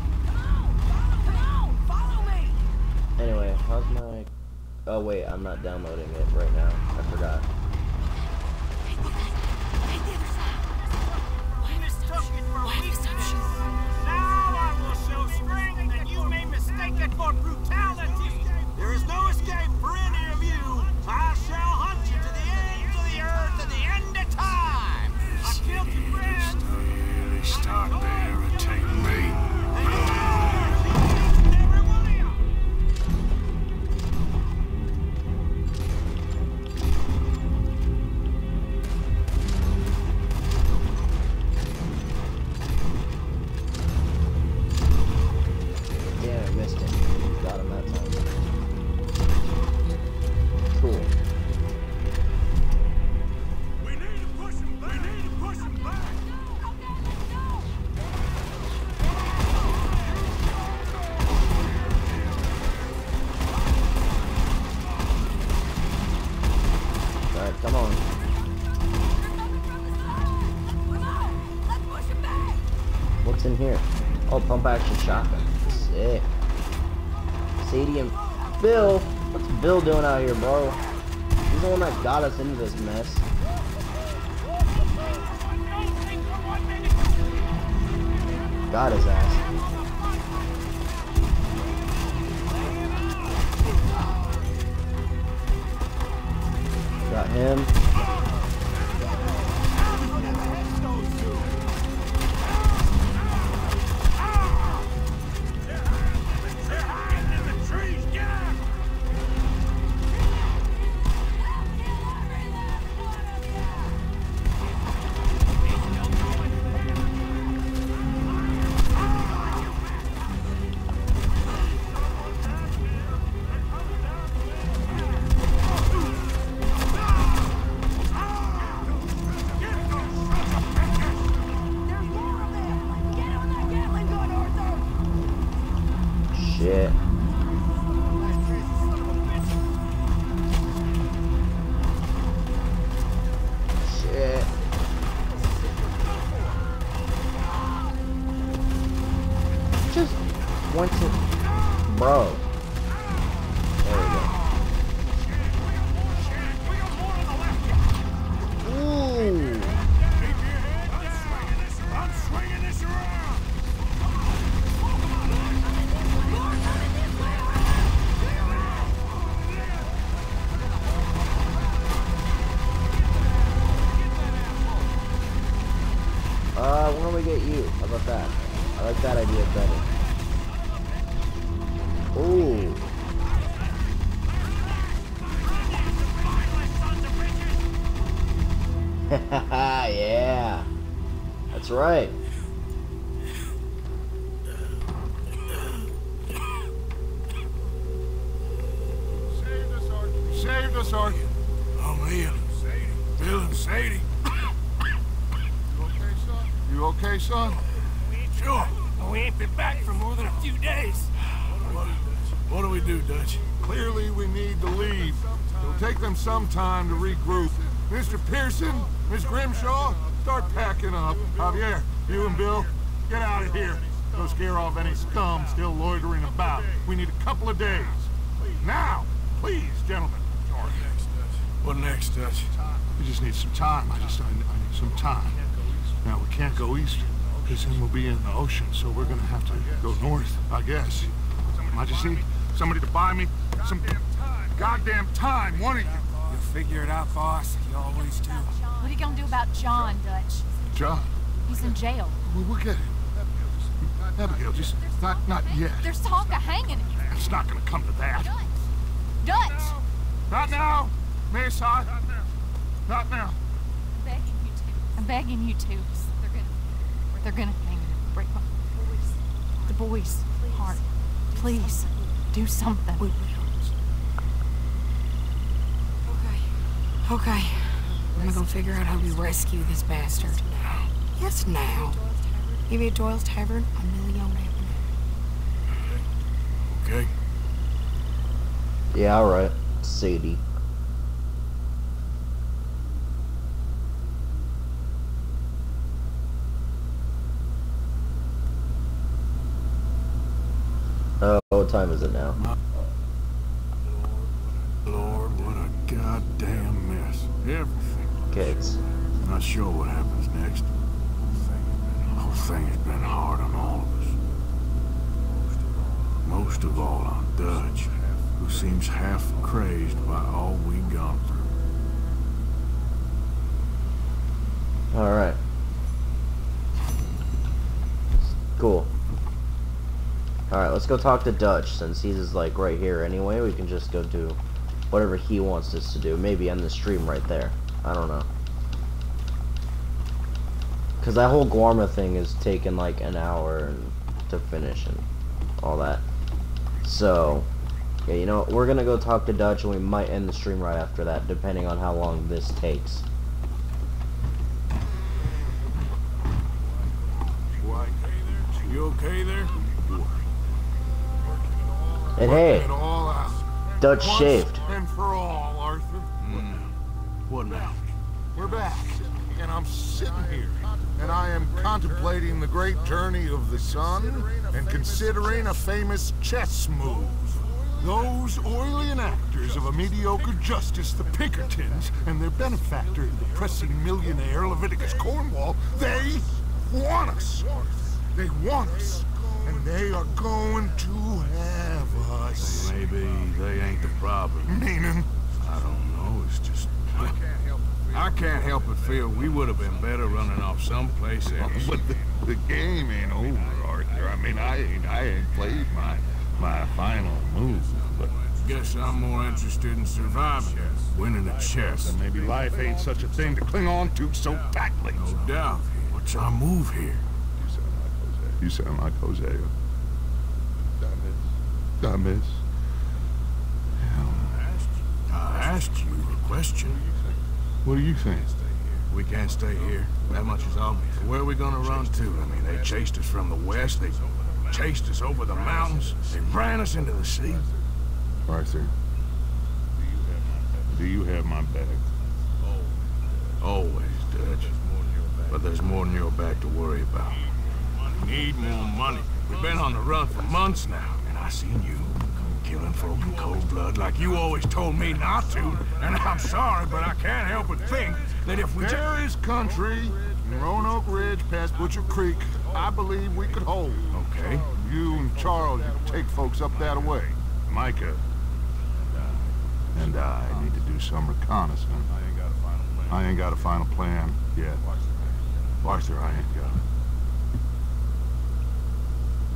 Anyway, how's my? Oh wait, I'm not downloading it right now. I forgot. Shit. Right. Scare off any scum still loitering about. We need a couple of days. Now, please, gentlemen. What next, Dutch? We just need some time. I just, I, I need some time. Now, we can't go east, because then we'll be in the ocean, so we're gonna have to go north, I guess. I just need somebody to buy me some goddamn time, one of you. You'll figure it out, boss. You always do. What are you gonna do about John, Dutch? John, He's in jail. we'll, we'll get him. Abigail, just not, not yet. There's talk of hanging him. It's not gonna come to that. Dutch! Not now, Miss I. Not now. I'm begging you to. I'm begging you to. They're gonna, they're gonna hang him. Break my, boys. the boys' heart. Please, do something. Okay. Okay. I'm gonna figure out how we rescue this bastard. Yes, now. Give me a Doyle's Tavern on Million Avenue. Okay. Yeah, alright. Sadie. Uh, what time is it now? Lord, what a goddamn mess. Everything. Okay, Not sure what happens next. Thing has been hard on all of us. Most of all on Dutch, who seems half crazed by all we've gone through. alright. Cool. Alright, let's go talk to Dutch since he's like right here anyway. We can just go do whatever he wants us to do. Maybe end the stream right there. I don't know. Because that whole Guarma thing is taking like an hour to finish and all that. So, yeah, you know, what, we're going to go talk to Dutch and we might end the stream right after that, depending on how long this takes. You okay there? And hey, It all out. Dutch shaved. And I am contemplating the great journey of the sun, and considering a famous chess move. Those oily actors of a mediocre justice, the Pinkertons, and their benefactor, the pressing millionaire Leviticus Cornwall, they want us. They want us, and they are going to have us. Maybe they ain't the problem. Meaning? I don't know, it's just... I can't help but feel we would have been better running off someplace oh, else. But the, the game ain't over, Arthur. I mean, I ain't, I ain't played my, my final move, but... Guess I'm more interested in surviving, winning a chess. And maybe life ain't such a thing to cling on to so tightly. No doubt. What's our move here? You sound like Hosea. I miss. I asked you a question. What do you think? We can't stay here. That much is obvious. Where are we gonna run to? I mean, they chased us from the west. They chased us over the mountains. They ran us into the sea. Arthur, do you have my bag? Always, Dutch. But there's more than your back to worry about. We need more money. We've been on the run for months now, and I seen you killing folk in cold blood like you always told me not to. And I'm sorry, but I can't help but think that if we just... There is country in Roanoke Ridge past Butcher Creek I believe we could hold. Okay. You and Charles you take folks up that way. Micah and I need to do some reconnaissance. I ain't got a final plan I ain't got a final plan yet. Arthur, I ain't got it.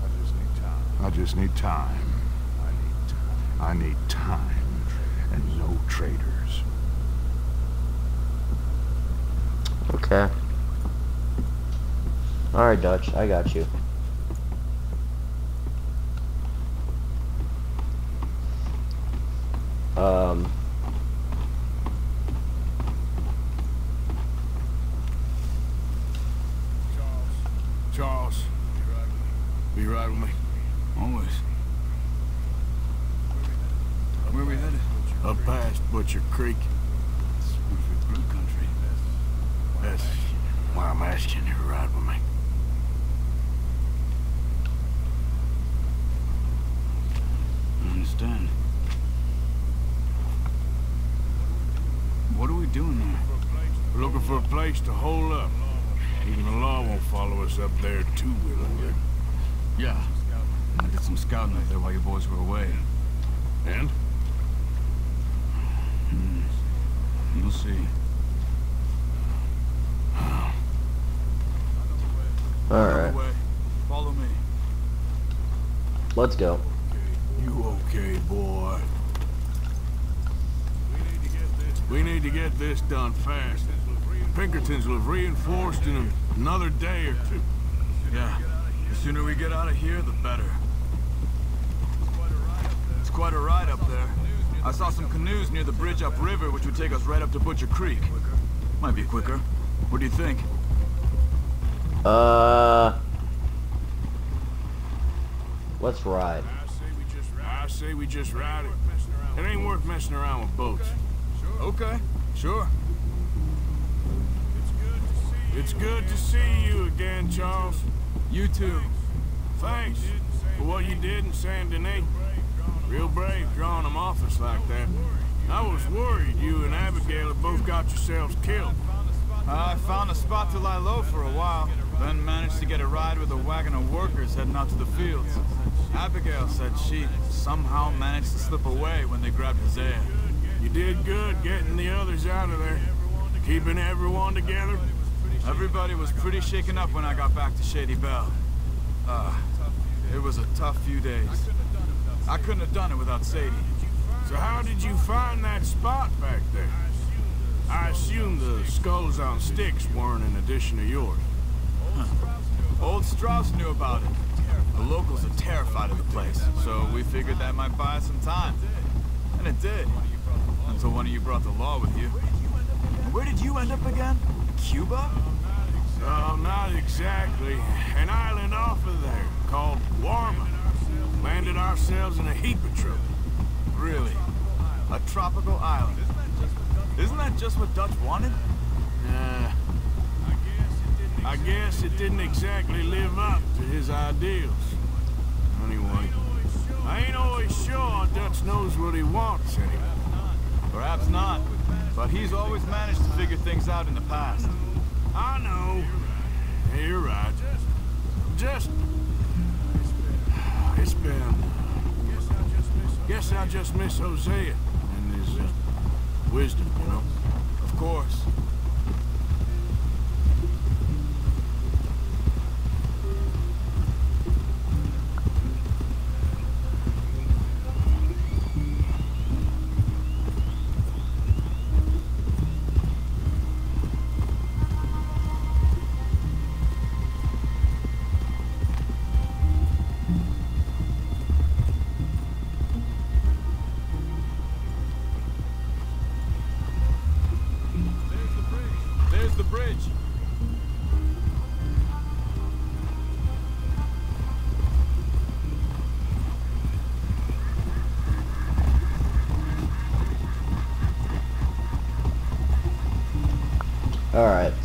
I just need time. I just need time and no traitors. Okay. Alright, Dutch, I got you. Um... Charles, be right with me. Always. Where we headed? Up past Butcher Creek. Blue country. That's why I'm asking you to ride with me. I understand. What are we doing there? We're looking for a place to hole up. Even the law won't follow us up there too willingly. Yeah. I did some scouting up there while you boys were away. And? You'll see. Alright. Follow me. Let's go. You okay, boy? We need to get this done fast. Pinkertons will have reinforced in another day or two. Yeah. The sooner we get out of here, the better. It's quite a ride up there. I saw some canoes near the bridge upriver, which would take us right up to Butcher Creek. Might be quicker. What do you think? Uh... Let's ride. I say we just ride it. It ain't worth messing around with boats. Okay, sure. It's good to see you again, Charles. You too. Thanks for what you did in Saint Denis. Real brave drawing them off us like that. I was worried you and Abigail had both got yourselves killed. I found a spot to lie low for a while, then managed to get a ride with a wagon of workers heading out to the fields. Abigail said she somehow managed to slip away when they grabbed his Hosea. You did good getting the others out of there. Keeping everyone together. Everybody was pretty shaken up when I got back to Shady Belle. Uh, it was a tough few days. I couldn't have done it without Sadie. So how did you find that spot back there? I assume the skulls on sticks weren't an addition of yours. Huh. Old Strauss knew about it. The locals are terrified of the place, so we figured that might buy us some time. And it did. Until one of you brought the law with you. Where did you end up again? Cuba? Oh, not exactly. An island off of there, called Guarma. Landed ourselves in a heap of trouble. Really? A tropical island? Isn't that just what Dutch wanted? Uh, I guess it didn't exactly live up to his ideals. Anyway, I ain't always sure Dutch knows what he wants anymore. Perhaps not, but he's always managed to figure things out in the past. I know. You're right. Just... It's been... Guess I just miss Hosea and his uh, wisdom, you know? Of course.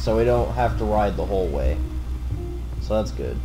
So we don't have to ride the whole way. So that's good.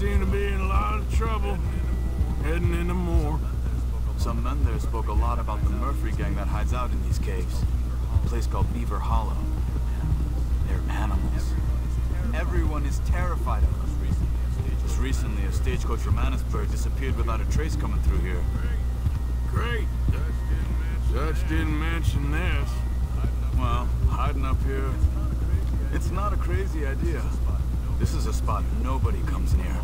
Seem to be in a lot of trouble, heading into more. Some men there spoke a lot about the Murfree gang that hides out in these caves. A place called Beaver Hollow. They're animals. Everyone is terrified of them. Just recently, a stagecoach from Annesburg disappeared without a trace coming through here. Great. Dutch didn't mention this. Well, hiding up here, it's not a crazy idea. This is a spot nobody comes near,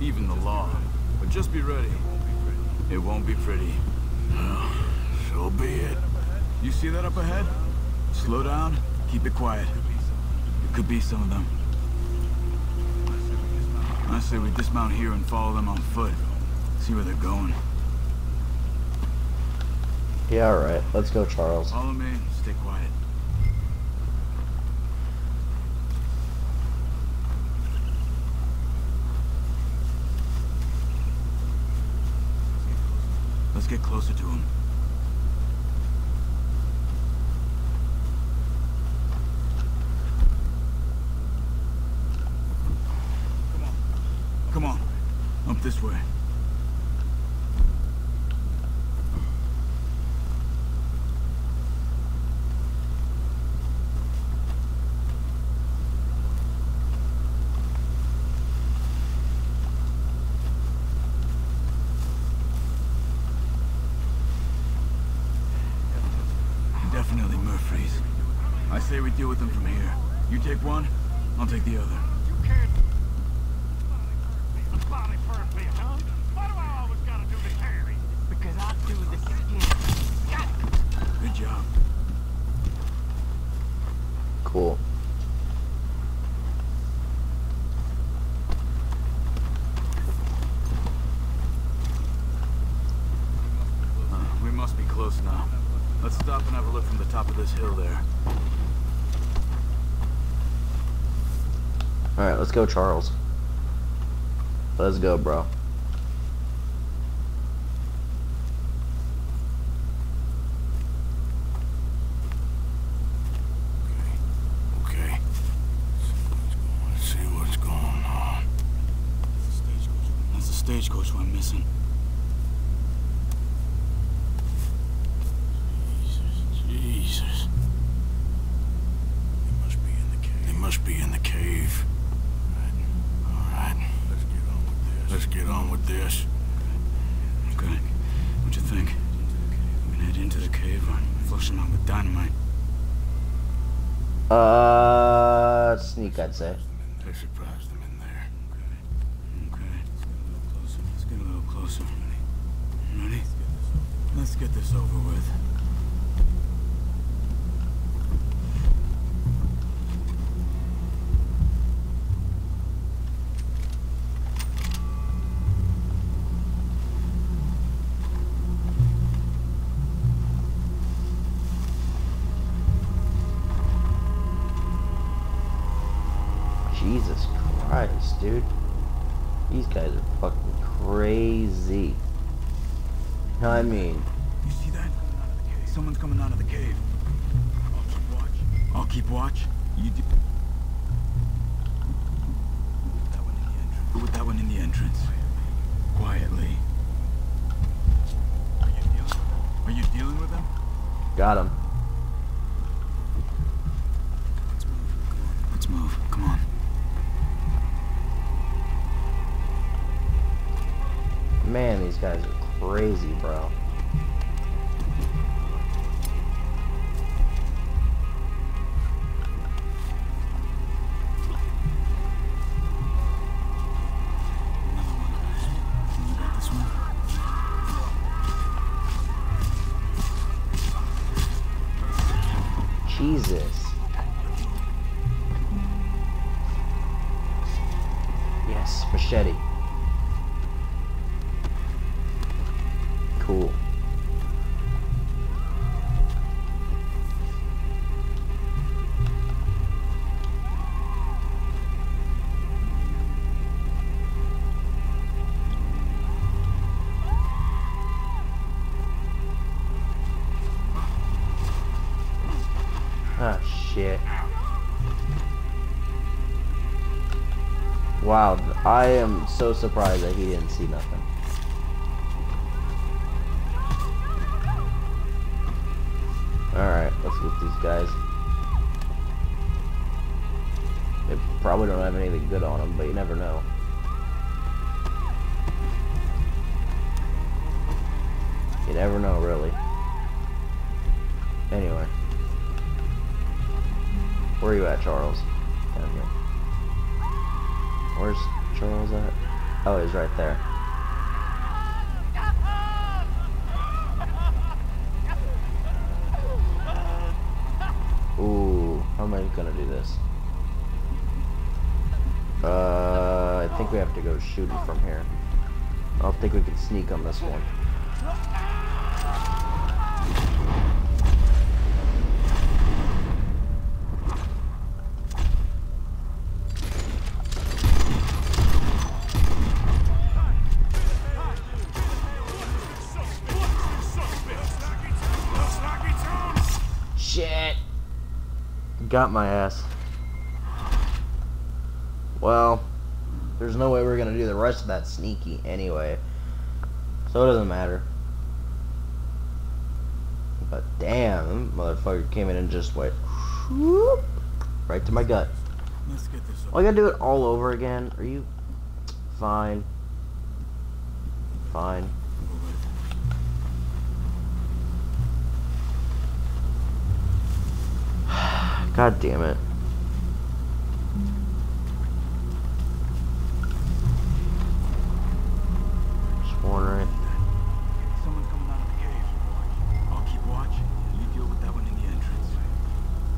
even the law. But just be ready. It won't be pretty. Well, so be it. You see that up ahead? Slow down, keep it quiet. It could be some of them. I say we dismount here and follow them on foot. See where they're going. Yeah, alright. Let's go, Charles. Follow me, stay quiet. Let's get closer to him. Come on. Come on. Up this way. Definitely Murfree's. I say we deal with them from here. You take one, I'll take the other. Body for a bit, huh? Why do I always gotta do the carry? Because I do the skin. Good job. Cool. Uh, we must be close now. Let's stop and have a look from the top of this hill there. Alright, let's go, Charles. Let's go, bro. Okay. Let's see what's going on. That's the stagecoach we're missing. Jesus. They must be in the cave. They must be in the cave. All right. Let's get on with this. Let's get on with this. Okay. What you think? We can head into the cave or flush them out with dynamite. Uh, sneak, I'd say. They surprised them in there. Okay. Let's get a little closer. Ready? Let's get this over with. Jesus Christ, dude. These guys are fucking crazy. You know what I mean? I am so surprised that he didn't see nothing. Alright, let's get these guys. They probably don't have anything good on them, but you never know. You never know, really. Anyway. Where are you at, Charles? Oh, he's right there. Ooh, how am I gonna do this? Uh, I think we have to go shooting from here. I don't think we can sneak on this one. Got my ass. Well, there's no way we're gonna do the rest of that sneaky anyway. So it doesn't matter. But damn, motherfucker came in and just went whoop, right to my gut. Let's get this Oh, I gotta do it all over again? Are you fine? Fine. God damn it. Just wondering. Someone's coming out of the cave. I'll keep watch. You deal with that one in the cave should watch. I'll keep watch and you deal with that one in the entrance.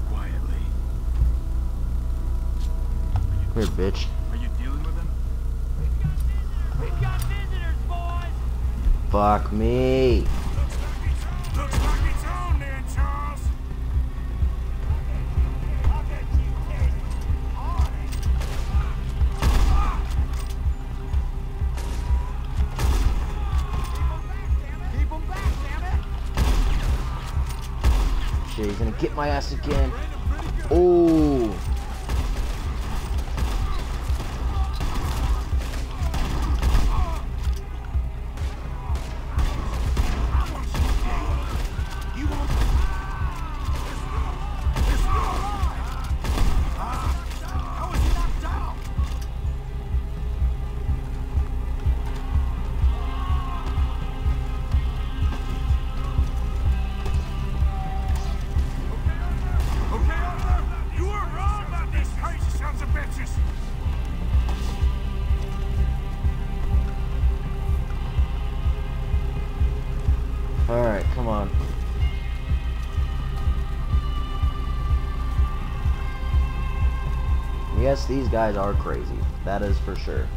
Quietly. Here, bitch. Are you dealing with him? We've got visitors, boys! Fuck me. Get my ass again. These guys are crazy. That is for sure.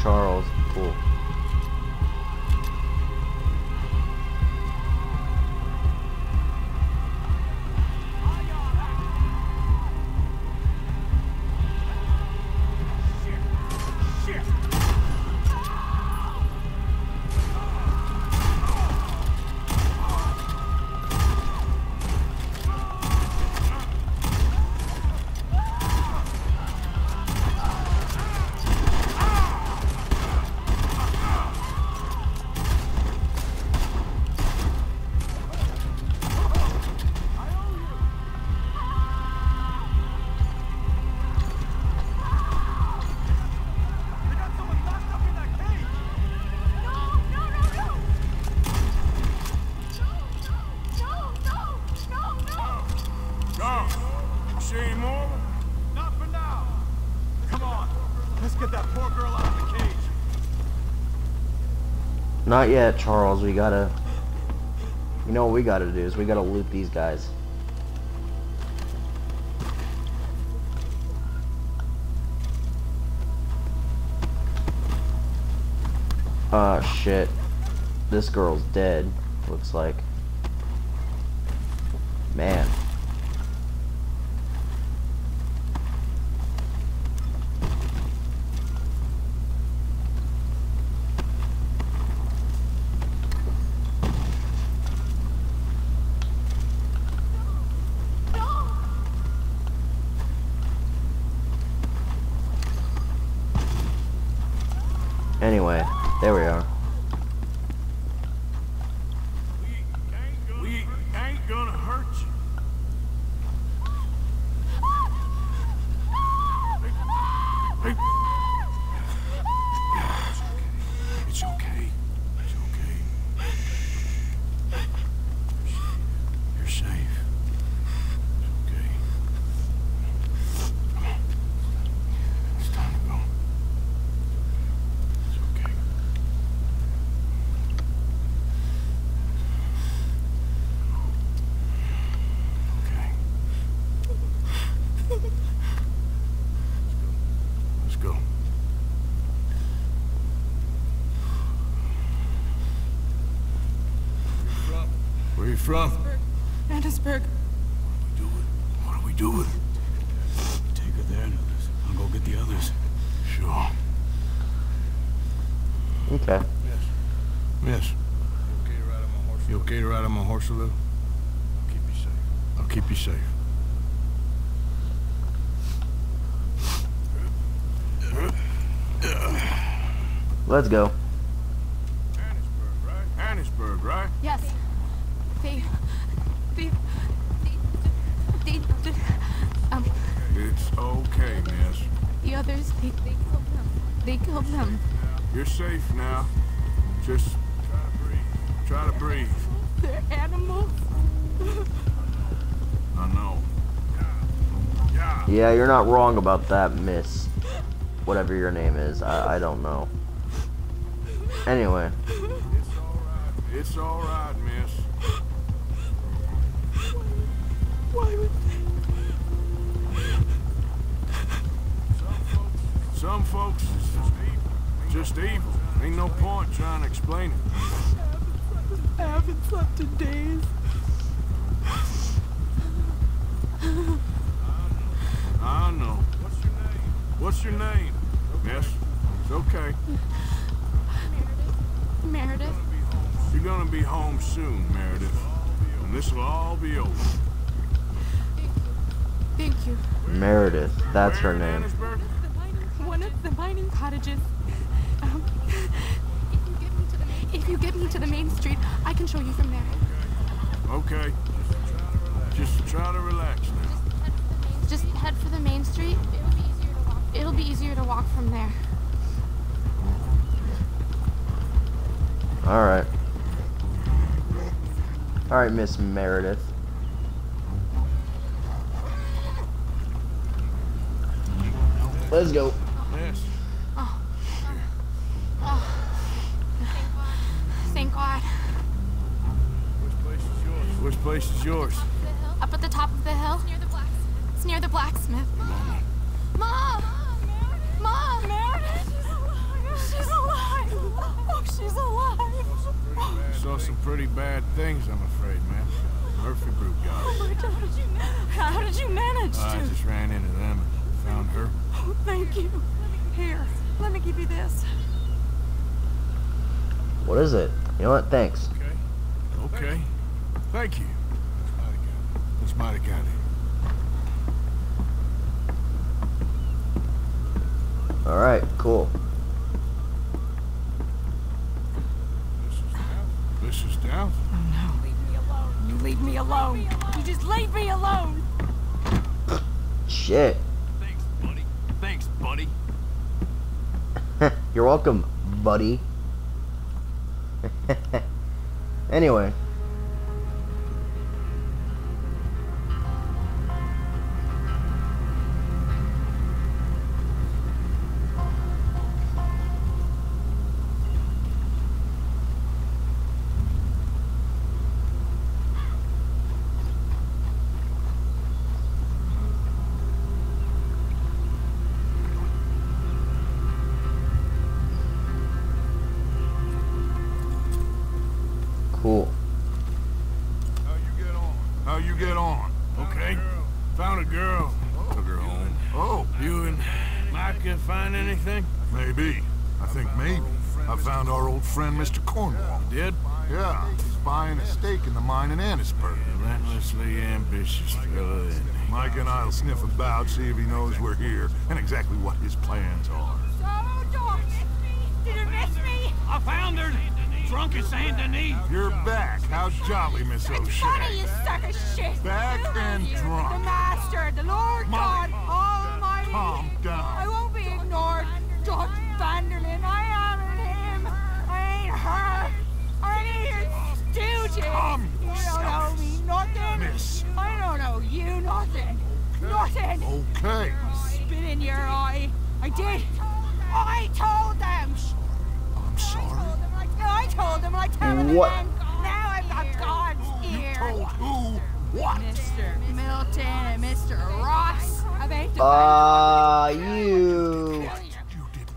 Charles. Not yet, Charles. We gotta... You know what we gotta do is we gotta loot these guys. Ah, shit. This girl's dead, looks like. Man. Anyway, there we are. We ain't gonna hurt you. Hey. It's okay. It's okay. You're safe. It's okay. Come on. It's time to go. It's okay. Okay. Let's go. Where you from? Annesburg. What are we doing? Take her there, and I'll go get the others. Sure. Okay. Yes. You okay to ride on my horse a little? I'll keep you safe. I'll keep you safe. Let's go. Them. They killed them. You're safe now. Just try to breathe. They're animals. I know. Yeah, you're not wrong about that, miss. Whatever your name is. I, I don't know. Anyway. It's all right, miss. Why Some folks is just evil. Just evil. Ain't no point trying to explain it. I haven't slept in days. I know. What's your name? Miss? It's okay. Meredith. You're gonna be home soon, Meredith. And this will all be over. Thank you. Meredith. That's her name. One of the mining cottages. Um, if you get me to the main street, I can show you from there. Okay. Just try to relax now. Just head for the main street. It'll be easier to walk from there. Alright. Alright, Miss Meredith. Let's go. Yes. Oh. Oh. Thank God. Which place is yours? Up at the top of the hill. It's near the blacksmith. Mom! Mom! Mom! Meredith! She's alive! Oh, she's alive! Saw some pretty bad things, I'm afraid, man. Murfree Group got Oh my God! How did you manage I to? just ran into them and found her. Oh, thank you. Here, let me give you this. What is it? You know what? Thanks. Okay. Thank you. That's mighty kind of you. Alright, cool. This is down. Oh no. Leave me alone. You leave me alone. You just leave me alone. Shit. Thanks, buddy. Thanks, buddy. You're welcome, buddy. anyway. Micah and I'll sniff about, see if he knows we're here, and exactly what his plans are. So, Doc, did you miss me? I found her. Drunk in Saint Denis. You're back. How jolly, Miss O'Shea. It's funny, you suck of shit. Back and drunk. The. Master, the Lord God Almighty. Calm down. I won't be ignored. Dutch van der Linde, I hammered him. I ain't her. I ain't stooges. Calm You don't yourself, know me nothing. miss. I don't know you nothing. Nothing. Okay. Spit in your eye. I did. I told them. I'm sorry. I told them. I tell them What? again. Now I've got God's ear. Told who? What? Mr. Milton and Mr. Ross. I ain't the Ah, you.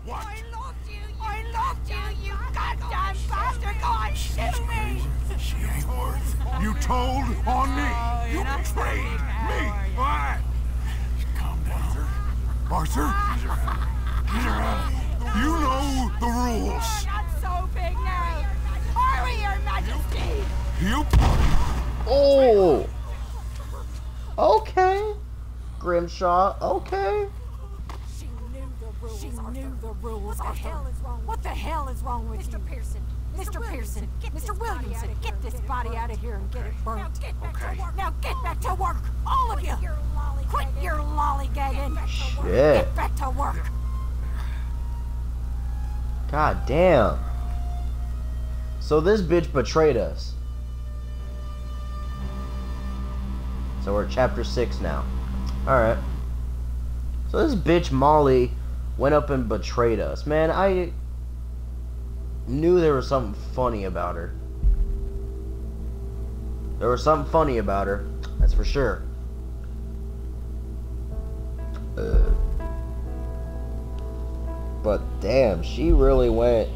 I loved you. I loved you, you goddamn bastard. Go on, shoot me. She ain't worth. You told on me. You betrayed me. What? Calm down. Arthur? Get her out. You know the rules. Not so big now. Are we, Your Majesty? You. Oh. Okay. Grimshaw. Okay. She knew the rules. She knew the rules. What the hell is wrong? What the hell is wrong with Mr. Pearson? Mr. Pearson, Mr. Williamson, get this body out of here and get it burnt. Now get back to work. Now get back to work, all of you. Quit your lollygagging. Shit. Get back to work. God damn. So this bitch betrayed us. So we're at chapter 6 now. Alright. So this bitch Molly went up and betrayed us. Man, I knew there was something funny about her. There was something funny about her. That's for sure. Uh, but damn, she really went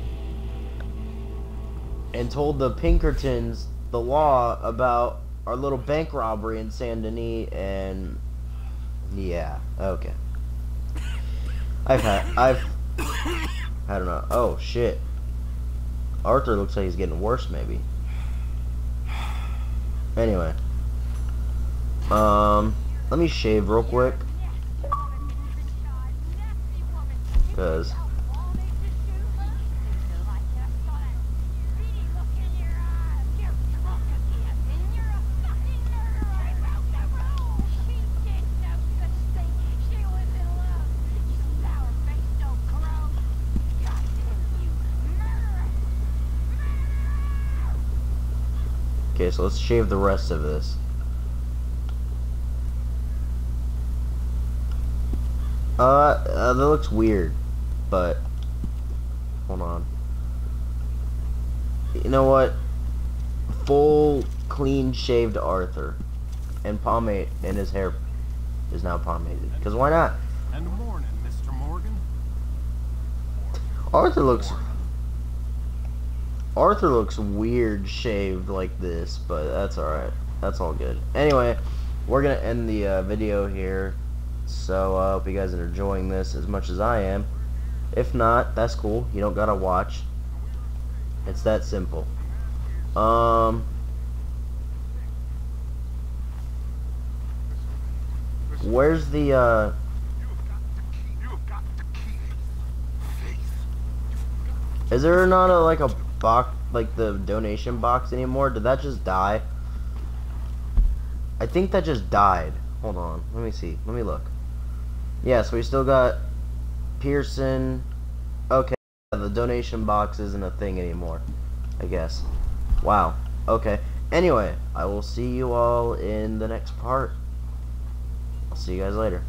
and told the Pinkertons the law about our little bank robbery in Saint Denis, and yeah, okay. I've had, I've, I don't know. Oh shit, Arthur looks like he's getting worse, maybe. Anyway, um, let me shave real quick, cause. Okay, so let's shave the rest of this. Uh, uh, that looks weird, but hold on. You know what? Full, clean shaved Arthur, and pomade, and his hair is now pomaded. Cause why not? And morning, Mr. Morgan. Arthur looks. Arthur looks weird shaved like this, but that's alright. That's all good. Anyway, we're gonna end the uh, video here. So I uh, hope you guys are enjoying this as much as I am. If not, that's cool. You don't gotta watch. It's that simple. Um. Where's the uh? Is there not a like a box, like the donation box anymore? Did that just die? I think that just died. Hold on. Let me see. Let me look. Yeah, so we still got Pearson. Okay, the donation box isn't a thing anymore, I guess. Wow. Okay. Anyway, I will see you all in the next part. I'll see you guys later.